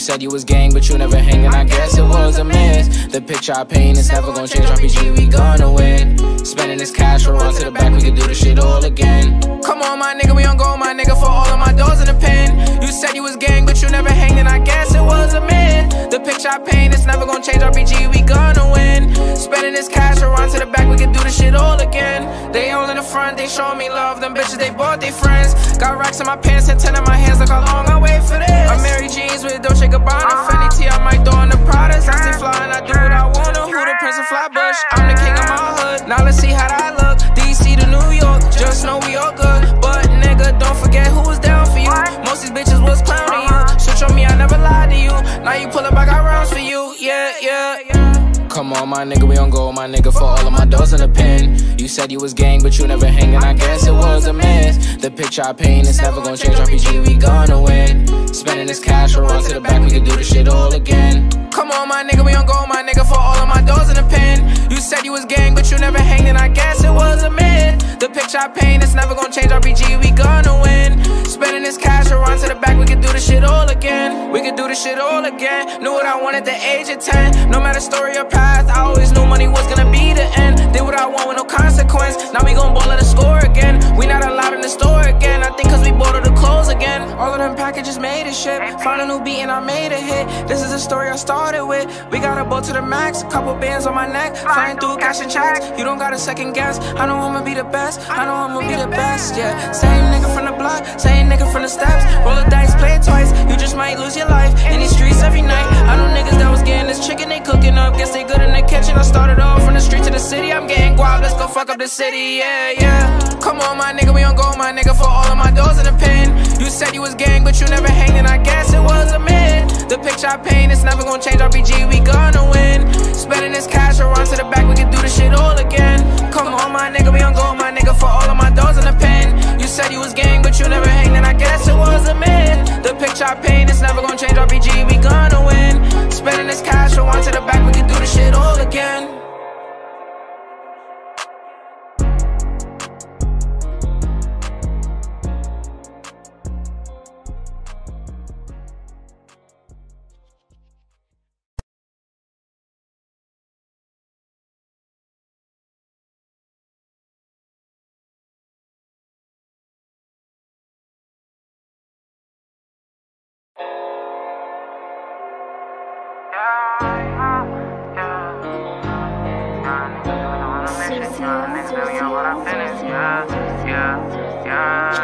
Said you was gang, but you never hanging. I guess it was a miss. The picture I paint is never gonna change. RPG, we gonna win. Spending this cash, or run to the back, we can do this shit all again. Come on, my nigga, we on go, my nigga, for all of my doors in the pen. You said you was gang, but you never hanging. I guess it was a myth. The picture I paint is never gonna change. RPG, we gonna win. Spending this cash, or run to the back, we can do this shit all again. They all in the front, they show me love. Them bitches, they bought their friends. Got racks in my pants and ten in my hands. Look how long I wait for this. I'm Mary jeans with Dolce Gabbana, Fendi T. I might throw on the Prada. I stay flying, I do what I wanna. Who the Prince of Flatbush? I'm the king of my hood. Now let's see how that look. DC to New York, just know we all good. But nigga, don't forget who was down for you. Most these bitches was clowning you. Switch on me, I never lied to you. Now you pull up, I got rounds for you. Yeah, yeah. Come on, my nigga, we on go, my nigga, for all of my doors in the pen. You said you was gang, but you never hanging. I guess it was a mess. The picture I paint is never gonna change. RPG, we gonna win. Spending this cash, or run to the back, we can do this shit all again. Come on, my nigga, we on go, my nigga, for all of my doors in the pen. You said you was gang, but you never hanging. I guess it was a myth. The picture I paint is never gonna change. RPG, we gonna win. Spending this cash, or run to the back, we can do this shit all again. We can do this shit all again. Knew what I wanted at the age of 10. No matter story or path, I always knew money was gonna be the end. Did what I want with no consequence. Now we gon' ball at the score again. We not allowed in the store again. I think cause we bought all the clothes again. All of them packages made a ship. Found a new beat and I made a hit. This is the story I started with. We got a boat to the max. a Couple bands on my neck. Flying through cash and checks. You don't got a second guess. I know I'ma be the best. I know I'ma be the best. Yeah. Same nigga from the block. Same nigga from the steps. Roll the dice, play it twice. You just might lose your life in these streets every night. I know niggas that was getting this chicken they cooking up. Guess they good in the kitchen. I started off from the street to the city. I'm getting guap. Let's go fuck up the city. Yeah, yeah. Come on, my nigga, we on go, my nigga, for all of my doors in the pen. You said you was gang, but you never hanging. I guess it was a myth. The picture I paint is never gonna change. RPG, we gonna win. Spending this cash, or run to the back, we can do this shit all again. Come on, my nigga, we on go, my nigga, for all of my doors in the pen. You said you was gang, but you never hanging. I guess it was a myth. The picture I paint is never gonna change. RPG, we gonna win. Spending this cash, or run to the back, we can do this shit all again.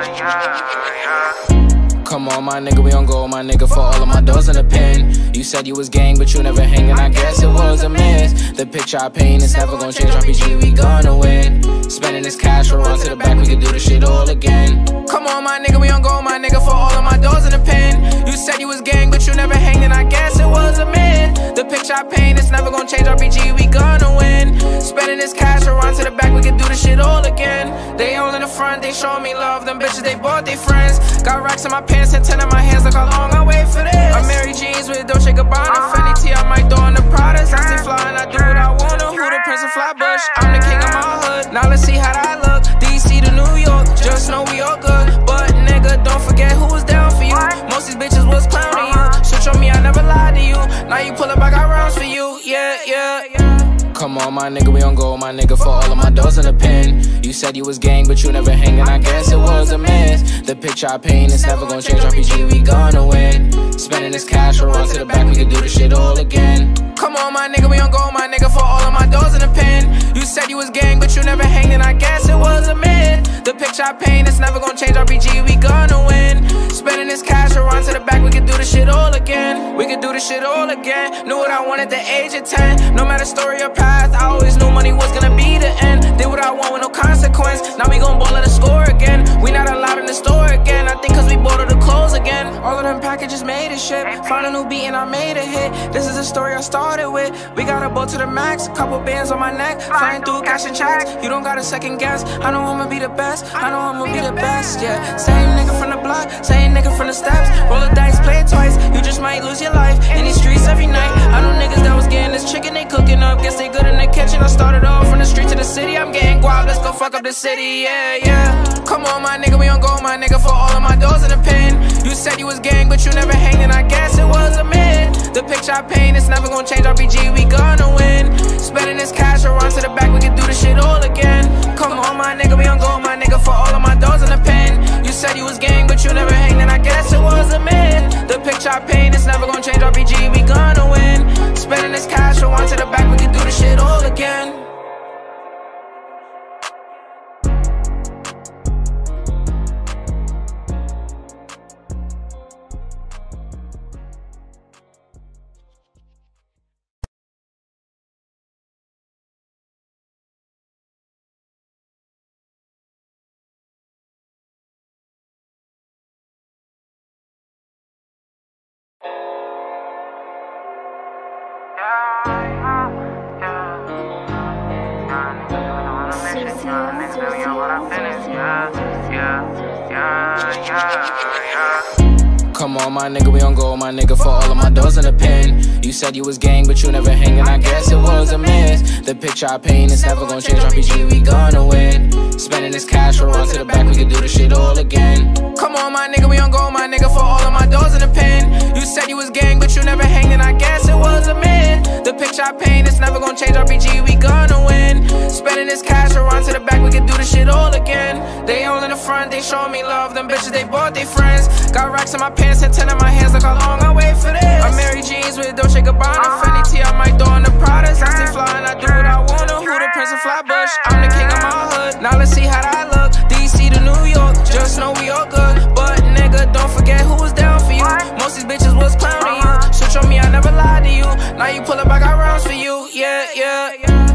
yeah, yeah. Come on, my nigga, we on go, my nigga, for all of my doors in the pen. You said you was gang, but you never hanging. I guess it was a miss. The picture I paint is never gonna change. RPG, we gonna win. Spending this cash, or run to the back, we can do this shit all again. Come on, my nigga, we on go, my nigga, for all of my doors in the pen. You said you was gang, but you never hanging. I guess it was a myth. The picture I paint is never gonna change. RPG, we gonna win. Spending this cash, or run to the back, we can do this shit all again. They all in the front, they show me love. Them bitches, they bought their friends. Got racks in my pants hands, ten on my hands, look how long I wait for this. I'm Mary Jeans with Dolce Gabbana, Fendi T, I might throw on the Prada's. I stay fly and I do what I wanna, who the Prince of Flatbush? I'm the king of my hood, now let's see how I look. DC to New York, just know we all good. But nigga, don't forget who was down for you. Most these bitches was clowning you. Switch on me, I never lied to you. Now you pull up, I got rounds for you, yeah, yeah. yeah. Come on, my nigga, we on go, my nigga, for all of my doors in the pen. You said you was gang, but you never hanging, I guess it was a mess. The picture I paint is never gonna change, RPG, we gonna win. Spending this cash, we'll run to the back, we can do this shit all again. Come on, my nigga, we on go, my nigga, for all of my doors in the pen. You said you was gang, but you never hanging, I guess it was a myth. The picture I paint is never gonna change, RPG, we gonna win. Spending this cash, we'll run to the back, we can do this shit all again. We can do this shit all again. Knew what I wanted at the age of 10. No matter story or I always knew money was gonna be the end. Did what I want with no consequence. Now we gon' ball at the score again. We not allowed in the store again. I think cause we bought all the clothes again. All of them packages made a shit. Found a new beat and I made a hit. This is the story I started with. We got a boat to the max. Couple bands on my neck. Flying through cash and checks. You don't got a second guess. I know I'ma be the best. I know I'ma be the best. Yeah. Same nigga from the block. Same nigga from the steps. Roll the dice, play it twice. You just might lose your life in these streets every night. I know niggas that was getting this chicken they cooking up. Guess they good in the kitchen. I started off from the street to the city. I'm getting guap. Let's go fuck up the city. Yeah, yeah. Come on, my nigga. We on go, my nigga, for all of my doors in the pen. You said you was gang, but you never hanging. I guess it was a myth. The picture I paint is never gonna change. RPG, we gonna win. Spending this cash, run to the back. We can do this shit all again. Come on, my nigga. We on go, my nigga, for all of my doors in the pen. You said you was gang, but you never hanging. I guess it was a myth. The picture I paint is never gonna change. RPG, we gonna win. Spending this cash, we'll run to the back. We can do this shit all again. Said you was gang, but you never hanging, I guess it was a miss. The picture I paint is never gonna change, RPG, we gonna win. Spending this cash, we'll run to the back, we can do this shit all again. Come on, my nigga, we on go, my nigga, for all of my doors in the pen. You said you was gang, but you never hanging, I guess it was a myth. The picture I paint is never gonna change, RPG, we gonna win. Spending this cash, we'll run to the back, we can do this shit all again. They all in the front, they show me love, them bitches, they bought their friends. Got racks in my pants and ten in my hands, look how long I wait for this. I'm Mary Jeans with Dolce Gabbana, Fendi T, I might throw on the Pradas. I stay fly and I do what I wanna. Who the Prince of Flatbush? I'm the king of my hood. Now let's see how that look. DC to New York, just know we all good. But nigga, don't forget who was down for you. Most these bitches was clowning you. Switch on me, I never lied to you. Now you pull up, I got rounds for you. Yeah, yeah, yeah.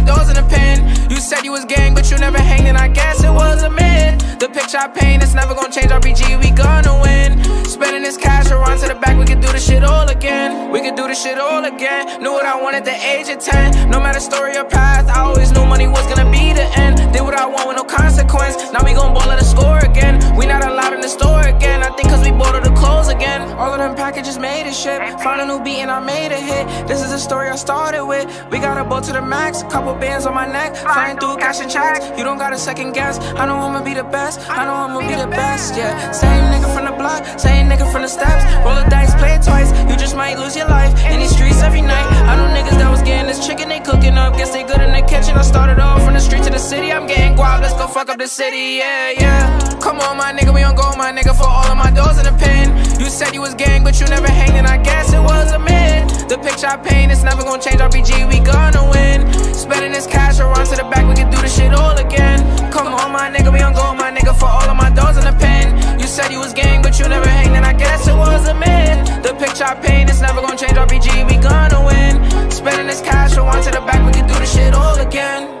doors in the pen. You said you was gang, but you never hanging, I guess it was a myth. The picture I paint it's never gonna change, RPG, we gonna win. Spending this cash, run to the back, we can do this shit all again. We can do this shit all again. Knew what I wanted at the age of 10. No matter story or path, I always knew money was gonna be the end. Did what I want with no consequence. Now we gon' ball at the score again. We not allowed in the store again. I think cause we bought all the clothes again. All of them packages made a shit. Found a new beat and I made a hit. This is the story I started with. We got a boat to the max. a Couple bands on my neck. Flying through cash and checks. You don't got a second guess. I know I'ma be the best. I know I'ma be the best. Yeah. Same nigga from the block. Same nigga from the steps. Roll the dice, play it twice. Might lose your life in these streets every night. I know niggas that was getting this chicken they cooking up. Guess they good in the kitchen. I started off from the street to the city. I'm getting guap. Let's go fuck up the city. Yeah, yeah. Come on, my nigga. We on go, my nigga, for all of my doors in the pen. You said you was gang, but you never hanging. I guess it was a myth. The picture I paint is never gonna change. RPG, we gonna win. Spending this cash, run to the back. We can do this shit all again. Come on, my nigga. We on go, my nigga, for all of my doors in the pen. Said you was gang, but you never hanging. I guess it was a myth. The picture I paint is never gonna change. RPG, we gonna win. Spending this cash, we'll run to the back. We can do this shit all again.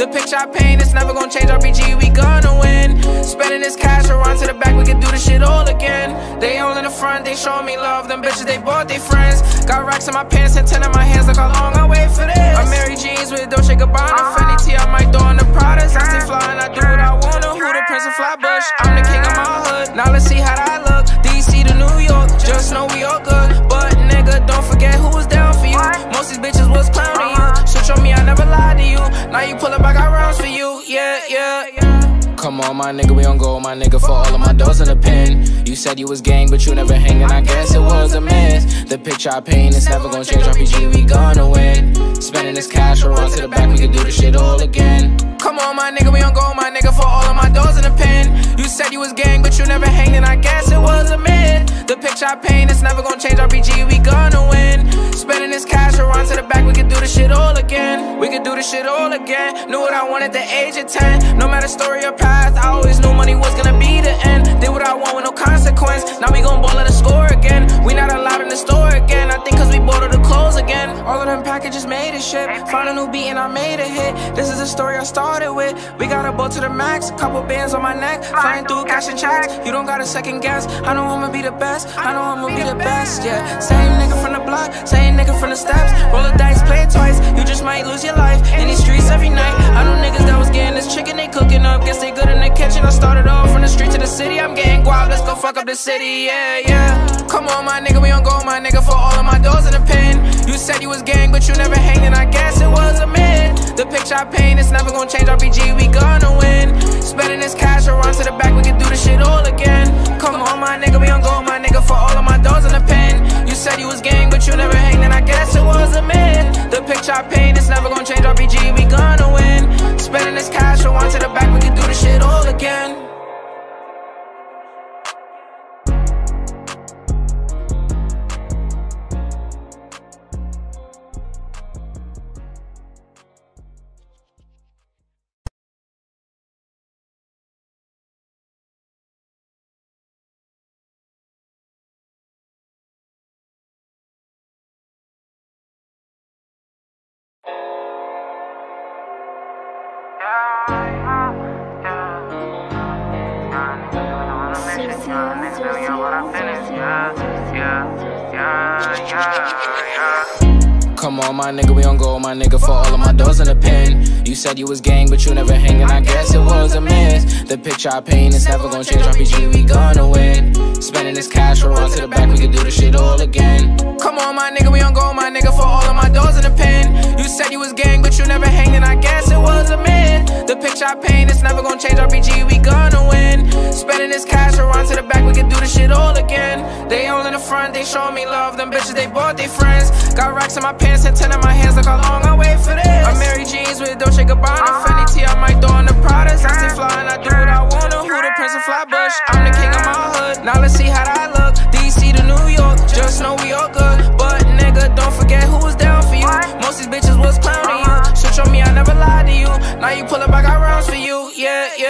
The picture I paint it's never gonna change, RPG, we gonna win. Spending this cash, run to the back, we can do this shit all again. They all in the front, they show me love, them bitches, they bought their friends. Got racks in my pants and ten in my hands, look how long I wait for this. I'm Mary Jeans with Dolce Gabbana, Fendi T, might throw on the Prada. I stay flying, I do what I wanna. Who the Prince of Flatbush? I'm the king of my hood. Now let's see how that look. DC to New York, just know we all good. But nigga, don't forget who was down for you. Most these bitches On, my nigga, we on go, my nigga, for all of my doors in the pen. You said you was gang, but you never hanging, I guess it was a miss. The picture I paint is never gonna change, RPG, we gonna win. Spending this cash, we'll run to the back, we can do this shit all again. Come on, my nigga, we on go, my nigga, for all of my doors in the pen. You said you was gang, but you never hanging, I guess it was a myth. The picture I paint is never gonna change, RPG, we gonna win. Spending this cash, we'll run to the back, we can do this shit all again. We can do this shit all again. Knew what I wanted at the age of 10. No matter story or past path. I always knew money was gonna be the end. Did what I want with no consequence. Now we gon' ball at the score again. We not allowed in the store again. I think cause we bought all the clothes again. All of them packages made a ship. Found a new beat and I made a hit. This is a story I started with. We got a boat to the max. Couple bands on my neck. Flying through cash and checks. You don't got a second guess. I know I'ma be the best. I know I'ma be the best. Yeah. Same nigga from the block. Same nigga from the steps. Roll the dice, play it twice. You just might lose your life. In these streets every night. I know niggas that was getting this chicken they cooking up. Guess they good in the kitchen. I started off from the street to the city. I'm getting guap, let's go fuck up the city, yeah, yeah. Come on, my nigga, we on go, my nigga, for all of my doors in the pen. You said you was gang, but you never hanging. I guess it was a myth. The picture I paint is never gonna change. RPG, we gonna win. Spending this cash, we'll to the back, we can do this shit all again. Come on, my nigga, we on go, my nigga, for all of my doors in the pen. Said you was gang, but you never hanging, I guess it was a miss. The picture I paint is never gonna change, RPG, we gonna win. Spending this cash, we'll run to the back, we can do this shit all again. Come on, my nigga, we on go, my nigga, for all of my doors in the pen. You said you was gang, but you never hanging, I guess it was a myth. The picture I paint is never gonna change, RPG, we gonna win. Spending this cash, we'll run to the back, we can do this shit all again. They all in the front, they show me love, them bitches, they bought their friends. Got racks in my pants and ten in my hands, look how long I for this. I'm Mary Jeans with Dolce Gabbana, Fendi T, I might throw on the Prada. I stay flying, I do what I wanna. Who the Prince of Flatbush? I'm the king of my hood. Now let's see how that look. DC to New York, just know we all good. But nigga, don't forget who was down for you. Most these bitches was clowning you. Switch on me, I never lied to you. Now you pull up, I got rounds for you. Yeah, yeah.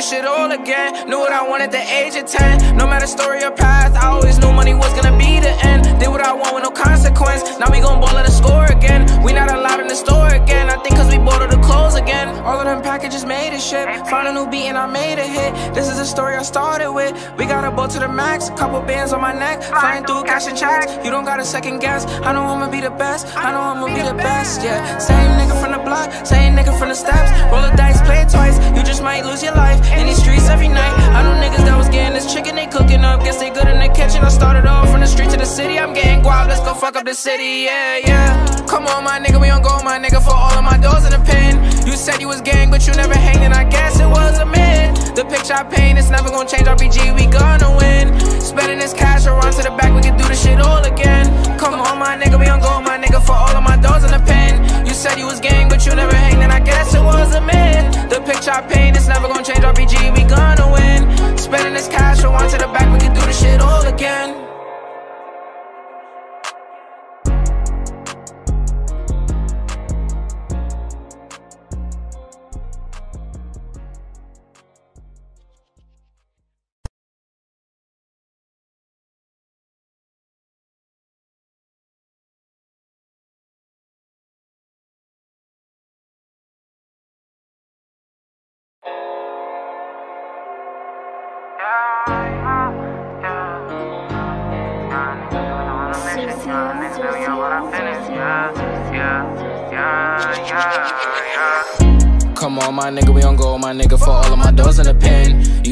this shit all again. Knew what I wanted at the age of 10. No matter story or path. I always knew money was gonna be the end. Did what I want with no consequence. Now we gon' ball at the score again. We not them packages made a ship. Found a new beat and I made a hit. This is a story I started with. We got a boat to the max. Couple bands on my neck. Flying through cash and checks. You don't gotta second guess. I know I'ma be the best. I know I'ma be the best. Yeah. Same nigga from the block. Same nigga from the steps. Roll the dice, play it twice. You just might lose your life. In these streets every night. I know niggas that was getting this chicken they cooking up. Guess they good good in the kitchen. I started off from the street to the city, I'm getting guap, let's go fuck up the city, yeah, yeah. Come on, my nigga, we on go, my nigga, for all of my doors in the pen. You said you was gang, but you never hanged, and I guess it was a myth. The picture I paint, it's never gonna change, RPG, we gonna win. Spending this cash, or run to the back, we can do this shit all again. Come on, my nigga, we on go, my nigga, for all of my doors in the pen. You said you was gang, but you never hanged, and I guess it was a myth. The picture I paint, it's never gonna change, RPG, we gonna win. Spending this cash, or run to the back, we can do this shit all again.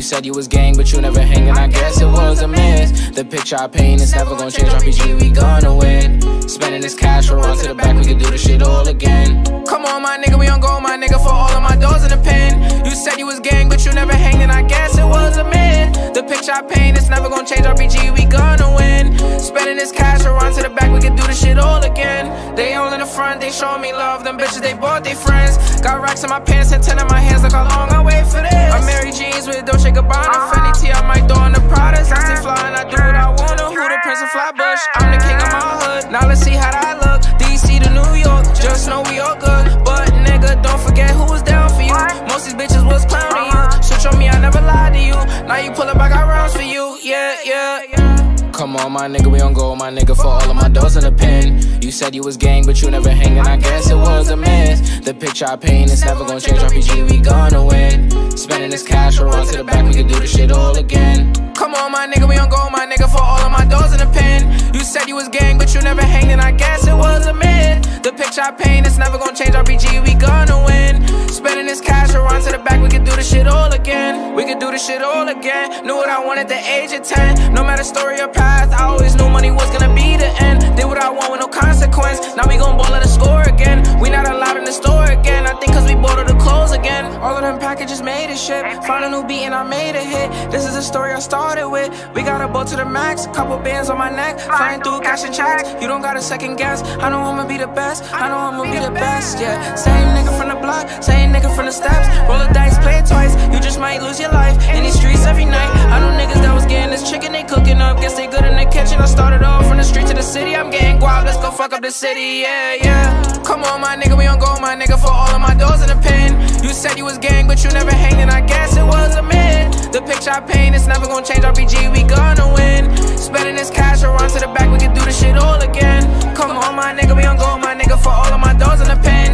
Said you was gang, but you never hanging, I guess it was a miss. The picture I paint is never gonna change, RPG, we gonna win. Spending this cash, we'll run to the back, we can do this shit all again. Come on, my nigga, we on go, my nigga, for all of my doors in the pen. You said you was gang, but you never hanging, I guess it was a myth. The picture I paint is never gonna change, RPG, we gonna win. Spending this cash, we'll run to the back, we can do this shit all again. They all in the front, they showing me love, them bitches, they bought their friends. Got racks in my pants and ten in my hands, look how long I wait for this. I'm Mary Jeans with Dolce Gabbana, uh-huh. Fendi T, I might throw on the Pradas. I stay fly and I do what I wanna. Who the Prince of Flatbush? I'm the king of my hood. Now let's see how that look. DC to New York, just know we all good. But nigga, don't forget who was down for you. Most these bitches was clowning you. Switch on me, I never lied to you. Now you pull up, I got rounds for you. Yeah, yeah, yeah. Come on, my nigga, we on go, my nigga, for all of my doors in the pen. You said you was gang, but you never hanging, I guess it was a myth. The picture I paint is never gonna change, RPG, we gonna win. Spending this cash, we'll run to the back, we can do this shit all again. Come on, my nigga, we on go, my nigga, for all of my doors in the pen. You said you was gang, but you never hanging, I guess it was a myth. The picture I paint is never gonna change, RPG, we gonna win. Spending this cash, we'll run to the back, we can do this shit all again. We can do this shit all again. Knew what I wanted at the age of 10. No matter story or past path. I always knew money was gonna be the end. Did what I want with no consequence. Now we gon' ball at the score again. We not allowed in the store again. I think cause we bought all the clothes again. All of them packages made a ship. Found a new beat and I made a hit. This is a story I started with. We got a boat to the max. Couple bands on my neck. Flying through cash and checks. You don't got a second guess. I know I'ma be the best. I know I'ma be the best. Yeah. Same nigga from the block. Same nigga from the steps. Roll the dice, play it twice. You just might lose your life. In these streets every night. I know niggas that was getting this chicken they cooking up. Guess they good in the kitchen. I started off from the street to the city. I'm getting guap. Let's go fuck up the city. Yeah, yeah. Come on, my nigga. We on go, my nigga. For all of my doors in the pen. You said you was gang, but you never hanged, and I guess it was a man. The picture I paint is never gonna change. RPG, we gonna win. Spending this cash, or run to the back. We can do this shit all again. Come on, my nigga. We on go, my nigga. For all of my doors in the pen.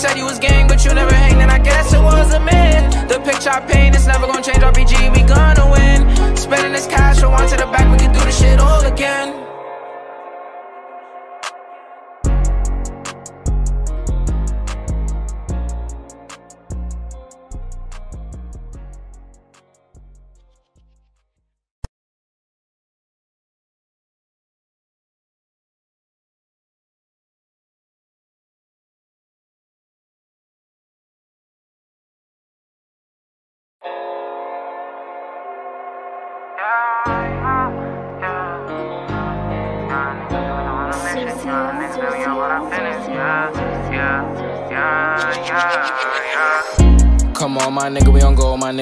Said you was gang, but you never hanged, and I guess it was a myth. The picture I paint is never gonna change. RPG, we gonna win. Spending this cash, or run to the back. We can do this shit all again.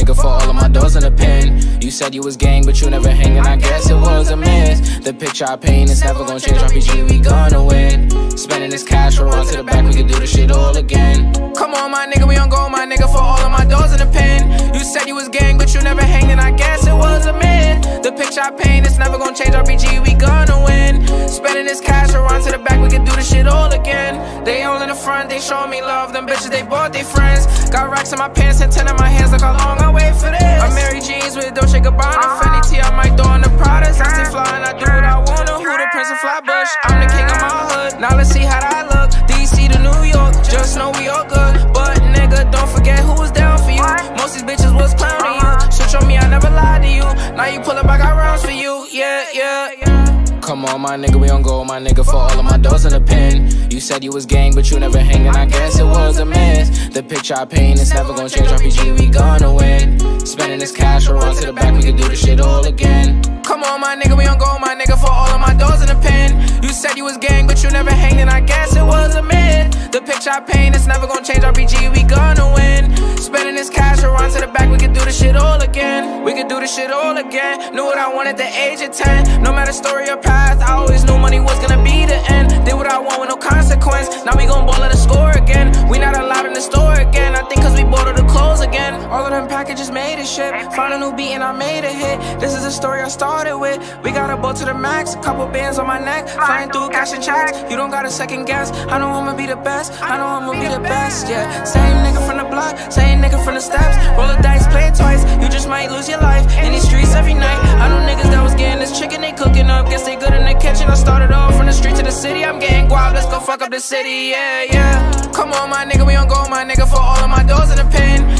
Nigga, for all of my doors in the pen. You said you was gang, but you never hanging, I guess it was a miss. The picture I paint is never gonna change, RPG, we gonna win. Spending this cash, run to the back, we can do this shit all again. Come on, my nigga, we on go, my nigga, for all of my doors in the pen. You said you was gang, but you never hanging, I guess it was a myth. The picture I paint is never gonna change, RPG, we gonna win. Spending this cash, run to the back, we can do this shit all again. They all in the front, they showing me love, them bitches, they bought their friends. Got racks in my pants and ten in my hands, look how long I wait for this. I'm Mary Jeans with Dolce Gabbana, uh-huh. Fendi T, I might throw on the Pradas. I stay fly and I do what I wanna. Who the Prince of Flatbush? I'm the king of my hood. Now let's see how that look. DC to New York, just know we all good. But nigga, don't forget who was down for you. Most these bitches was clowning you. Uh-huh. Switch on me, I never lied to you. Now you pull up, I got rounds for you. Yeah, yeah, yeah. Come on, my nigga, we on go, my nigga, for all of my doors in the pen. You said you was gang, but you never hanging, I guess it was a miss. The picture I paint is never gonna change, RPG, we gonna win. Spending this cash, we'll run to the back, we can do this shit all again. Come on, my nigga, we on go, my nigga, for all of my doors in the pen. You said you was gang, but you never hanging, I guess it was a myth. The picture I paint is never gonna change, RPG, we gonna win. Spending this cash, we'll run to the back, we can do this shit all again. We can do this shit all again. Knew what I wanted at the age of 10. No matter story or path, I always knew money was gonna be the end. Did what I want with no consequence. Now we gon' ball at the score again. We not allowed Of packages made a shit. Found a new beat and I made a hit. This is the story I started with. We got a boat to the max, a couple bands on my neck. Flying through cash and checks. You don't got a second guess. I know I'ma be the best. I know I'ma be the best. Yeah, same nigga from the block, same nigga from the steps. Roll the dice, play it twice. You just might lose your life in these streets every night. I know niggas that was getting this chicken they cooking up. Guess they good in the kitchen. I started off from the street to the city. I'm getting guap. Let's go fuck up the city. Yeah, yeah. Come on, my nigga, we on go, my nigga, for all of my doors in the pen.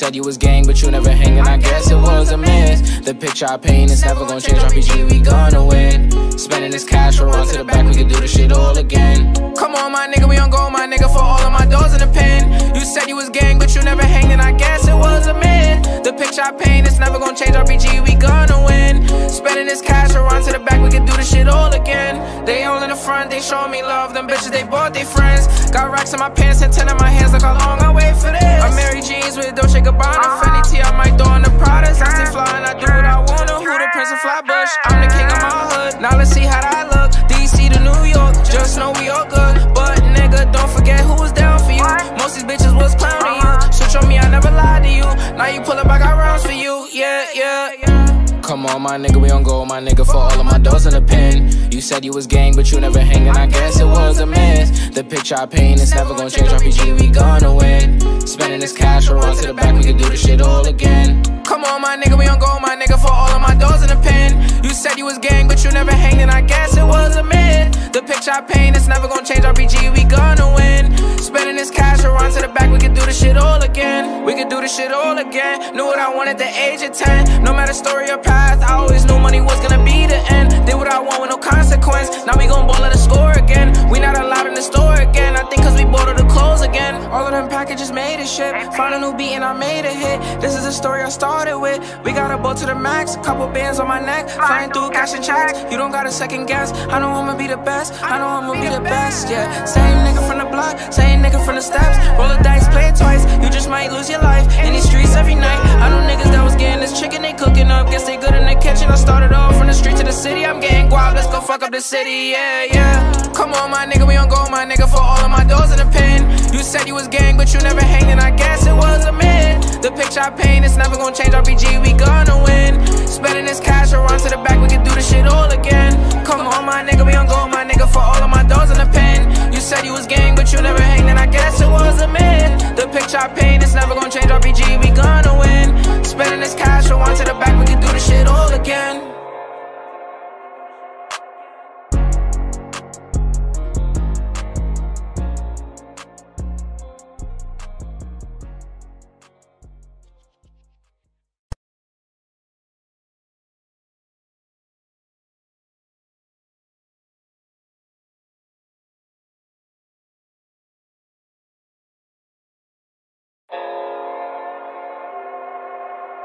Said you was gang, but you never hanging, I guess it was a miss. The picture I paint is never gonna change, RPG, we gonna win. Spending this cash, we'll run to the back, we can do this shit all again. Come on, my nigga, we on go, my nigga, for all of my doors in the pen. You said you was gang, but you never hanging, I guess it was a myth. The picture I paint is never gonna change, RPG, we gonna win. Spending this cash, we'll run to the back, we can do this shit all again. They all in the front, they show me love, them bitches, they bought their friends. Got racks in my pants and ten in my hands, look how long I wait on, my nigga, we on go, my nigga, for all of my doors in the pen. You said you was gang, but you never hanging, I guess it was a miss. The picture I paint is never gonna change, RPG, we gonna win. Spending this cash, run to the back, we can do this shit all again. Come on, my nigga, we on go, my nigga, for all of my doors in the pen. You said you was gang, but you never hanging, I guess it was a myth. The picture I paint is never gonna change, RPG, we gonna win. Spending this cash, run to the back, we can do this shit all again. We can do this shit all again. Knew what I wanted at the age of 10. No matter story or path, I always knew money was gonna be the end. Did what I want with no consequence. Now we gon' ball at the score again. We not allowed in the store again. I think cause we bought all the clothes again. All of them packages made a shit. Found a new beat and I made a hit. This is the story I started with. We got a boat to the max, A couple bands on my neck. Flying through cash and checks. You don't got a second guess. I know I'ma be the best. I know I'ma be the best. Yeah, same nigga from the block, same nigga from the steps. Roll the dice, play it twice. You just might lose your life in these streets every night. I know niggas that was getting this chicken they cooking up. Guess they good in the kitchen. I started off from the street to the city. I'm getting guap. Let's go fuck up the city. Yeah, yeah. Come on, my nigga, we on go, my nigga, for all of my doors in the pen. You said you was gang, but you never hanging. I guess it was a myth. The picture I paint is never gonna change. RPG, we gonna win. Spending this cash, we'll run to the back. We can do this shit all again. Come on, my nigga, we on go, my nigga, for all of my doors in the pen. You said you was gang, but you never hanging. I guess it was a myth. The picture I paint is never gonna change. RPG, we gonna win. Spending this cash, we'll run to the back. We can do this shit all again.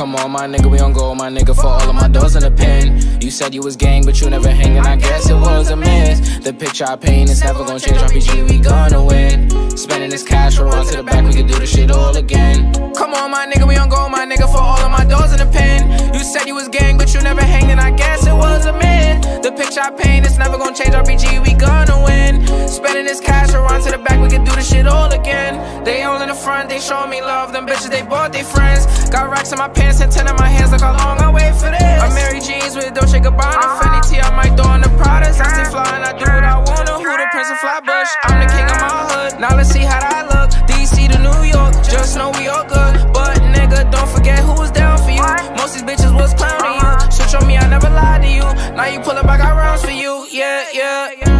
Come on, my nigga, we on go, my nigga, for all of my doors in the pen. You said you was gang, but you never hanging, I guess it was a miss. The picture I paint is never gonna change, RPG, we gonna win. Spending this cash, we'll run to the back, we can do this shit all again. Come on, my nigga, we on go, my nigga, for all of my doors in the pen. You said you was gang, but you never hanging, I guess it was a myth. The picture I paint is never gonna change, RPG, we gonna win. Spending this cash, we'll run to the back, we can do this shit all again. They all in the front, they show me love, them bitches, they bought their friends. Got racks in my pants and ten my hands, look how long I wait for this. Amiri Jeans with Dolce Gabbana, uh-huh. Fendi T, I might throw in the Pradas. I stay fly and I do what I wanna. Who the Prince of Flatbush? I'm the king of my uh-huh. hood. Now let's see how that look. DC to New York, just know we all good. But nigga, don't forget who was down for you. Most these bitches was clowning you. Uh-huh. Switch on me, I never lied to you. Now you pull up, I got rounds for you. Yeah, yeah, yeah.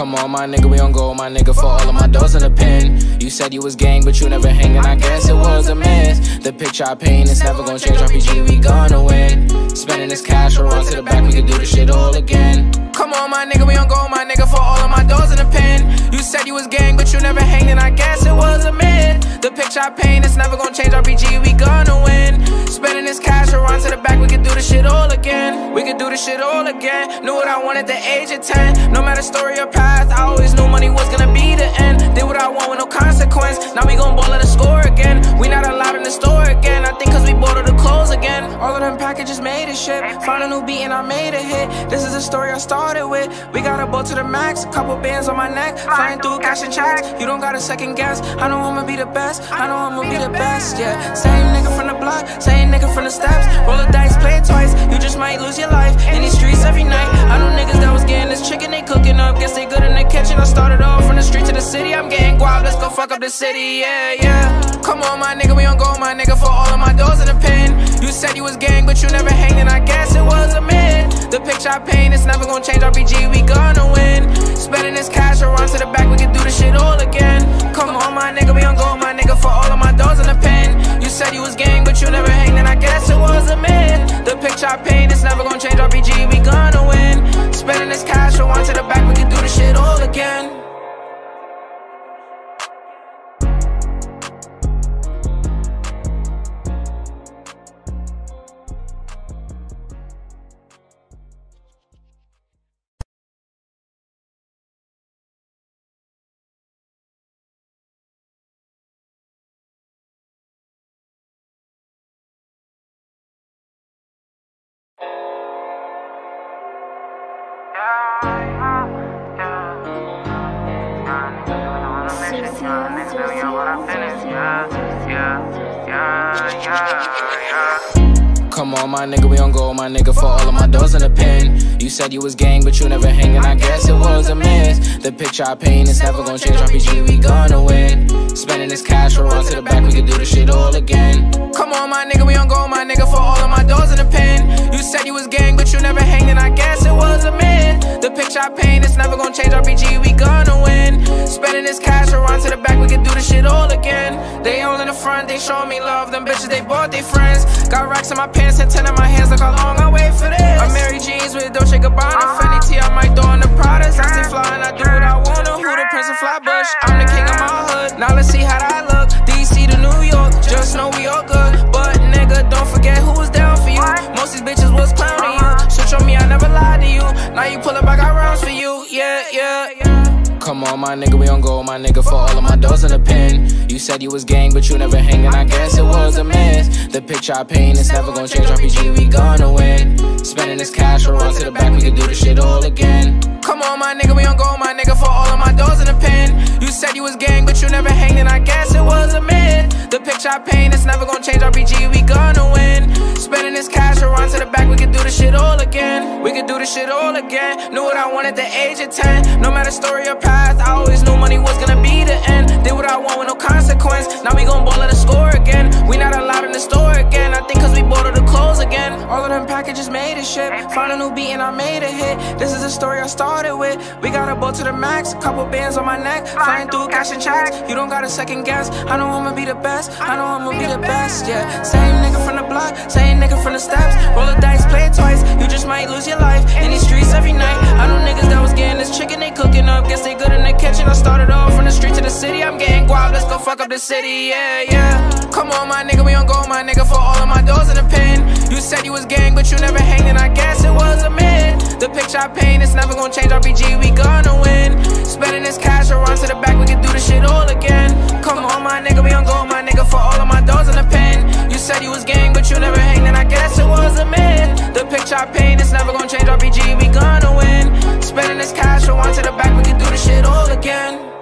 Come on, my nigga, we on go, my nigga, for all of my doors in the pen. You said you was gang, but you never hanging, I guess it was a mess. The picture I paint is never gonna change, RPG, we gonna win. Spending this cash, we'll run to the back, we can do this shit all again. Come on, my nigga, we on go, my nigga, for all of my doors in the pen. You said you was gang, but you never hanging, I guess it was a myth. The picture I paint is never gonna change, RPG, we gonna win. Spending this cash, we'll run to the back, we can do this shit all again. We can do this shit all again. Knew what I wanted at the age of 10. No matter story or path, I always knew money was gonna be the end. Did what I want with no consequence. Now we gon' ball at the score again. We not allowed in the store again. I think cause we bought all the clothes again. All of them packages made a shit. Found a new beat and I made a hit. This is the story I started with. We got a boat to the max. Couple bands on my neck. Flying through cash and checks. You don't got a second guess. I know I'ma be the best. I know I'ma be the best. Yeah. Same nigga from the block. Same nigga from the steps. Roll the dice, play it twice. You just might lose your life in these streets every night. I know niggas that was getting this chicken they cooking up. Guess they good in the kitchen. I started off from the street to the city. I'm getting guap. Let's go fuck up the city. Yeah, yeah. Come on, my nigga. We on go, my nigga, for all of my doors in the pen. You said you was gang, but you never hanging. I guess it was a myth. The picture I paint is never gonna change. RPG, we gonna win. Spending this cash, we'll to the back. We can do this shit all again. Come on, my nigga. We on go, my nigga, for all of my doors in the pen. Said you was gang, but you never hanging. I guess it was a myth. The picture I paint is never gonna change. RPG, we gonna win. Spending this cash, we'll to the back. We can do this shit all again. My nigga, we on go, my nigga, for doors in the pen. You said you was gang, but you never hanging, I guess it was a miss. The picture I paint is never gonna change, RPG, we gonna win. Spending this cash, run to the back, we can do this shit all again. Come on, my nigga, we on go, my nigga, for all of my doors in the pen. You said you was gang, but you never hanging, I guess it was a myth. The picture I paint is never gonna change, RPG, we gonna win. Spending this cash, run to the back, we can do this shit all again. They all in the front, they show me love, them bitches, they bought their friends. Got racks in my pants and ten in my hands, look how long I wait for this. Amiri Jeans with Dolce Gabbana, uh-huh. Fendi T, I might throw in the Pradas. I stay fly and I do what I wanna. Who the Prince of Flatbush? I'm the king of my hood. Now let's see how that look. DC to New York, just know we all Come on, my nigga, we on go, my nigga, for all of my doors in the pen. You said you was gang, but you never hanging, I guess it was a miss. The picture I paint is never gonna change, RPG, we gonna win. Spending this cash, we'll run to the back, we can do this shit all again. Come on, my nigga, we on go, my nigga, for all of my doors in the pen. You said you was gang, but you never hanging, I guess it was a myth. The picture I paint is never gonna change, RPG, we gonna win. Spending this cash, we'll run to the back, we can do this shit all again. We can do this shit all again. Knew what I wanted at the age of 10. No matter story or path, I always knew money was gonna be the end. Did what I want with no consequence. Now we gon' ball at the score again. We not allowed in the store again. I think cause we bought all the clothes again. All of them packages made a shit. Found a new beat and I made a hit. This is the story I started with. We got a boat to the max. Couple bands on my neck. Flying through cash and checks. You don't got a second guess. I know I'ma be the best. I know I'ma be the best. Yeah. Same nigga from the block. Same nigga from the steps. Roll the dice, play it twice. You just might lose your life in these streets every night. I know niggas that was getting this chicken they cooking up. Guess they good in the kitchen. I started off from the street to the city. I'm getting guap. Let's go fuck up the city, yeah, yeah. Come on, my nigga, we on go, my nigga, for all of my doors in the pen. You said you was gang, but you never hanging, I guess it was a myth. The picture I paint, it's never gonna change, RPG, we gonna win. Spending this cash, around to the back, we can do this shit all again. Come on, my nigga, we on go, my nigga, for all of my doors in the pen said you was gang, but you never hanged, and I guess it was a myth. The picture I paint, it's never gonna change. RPG, we gonna win. Spending this cash from one to the back, we can do this shit all again.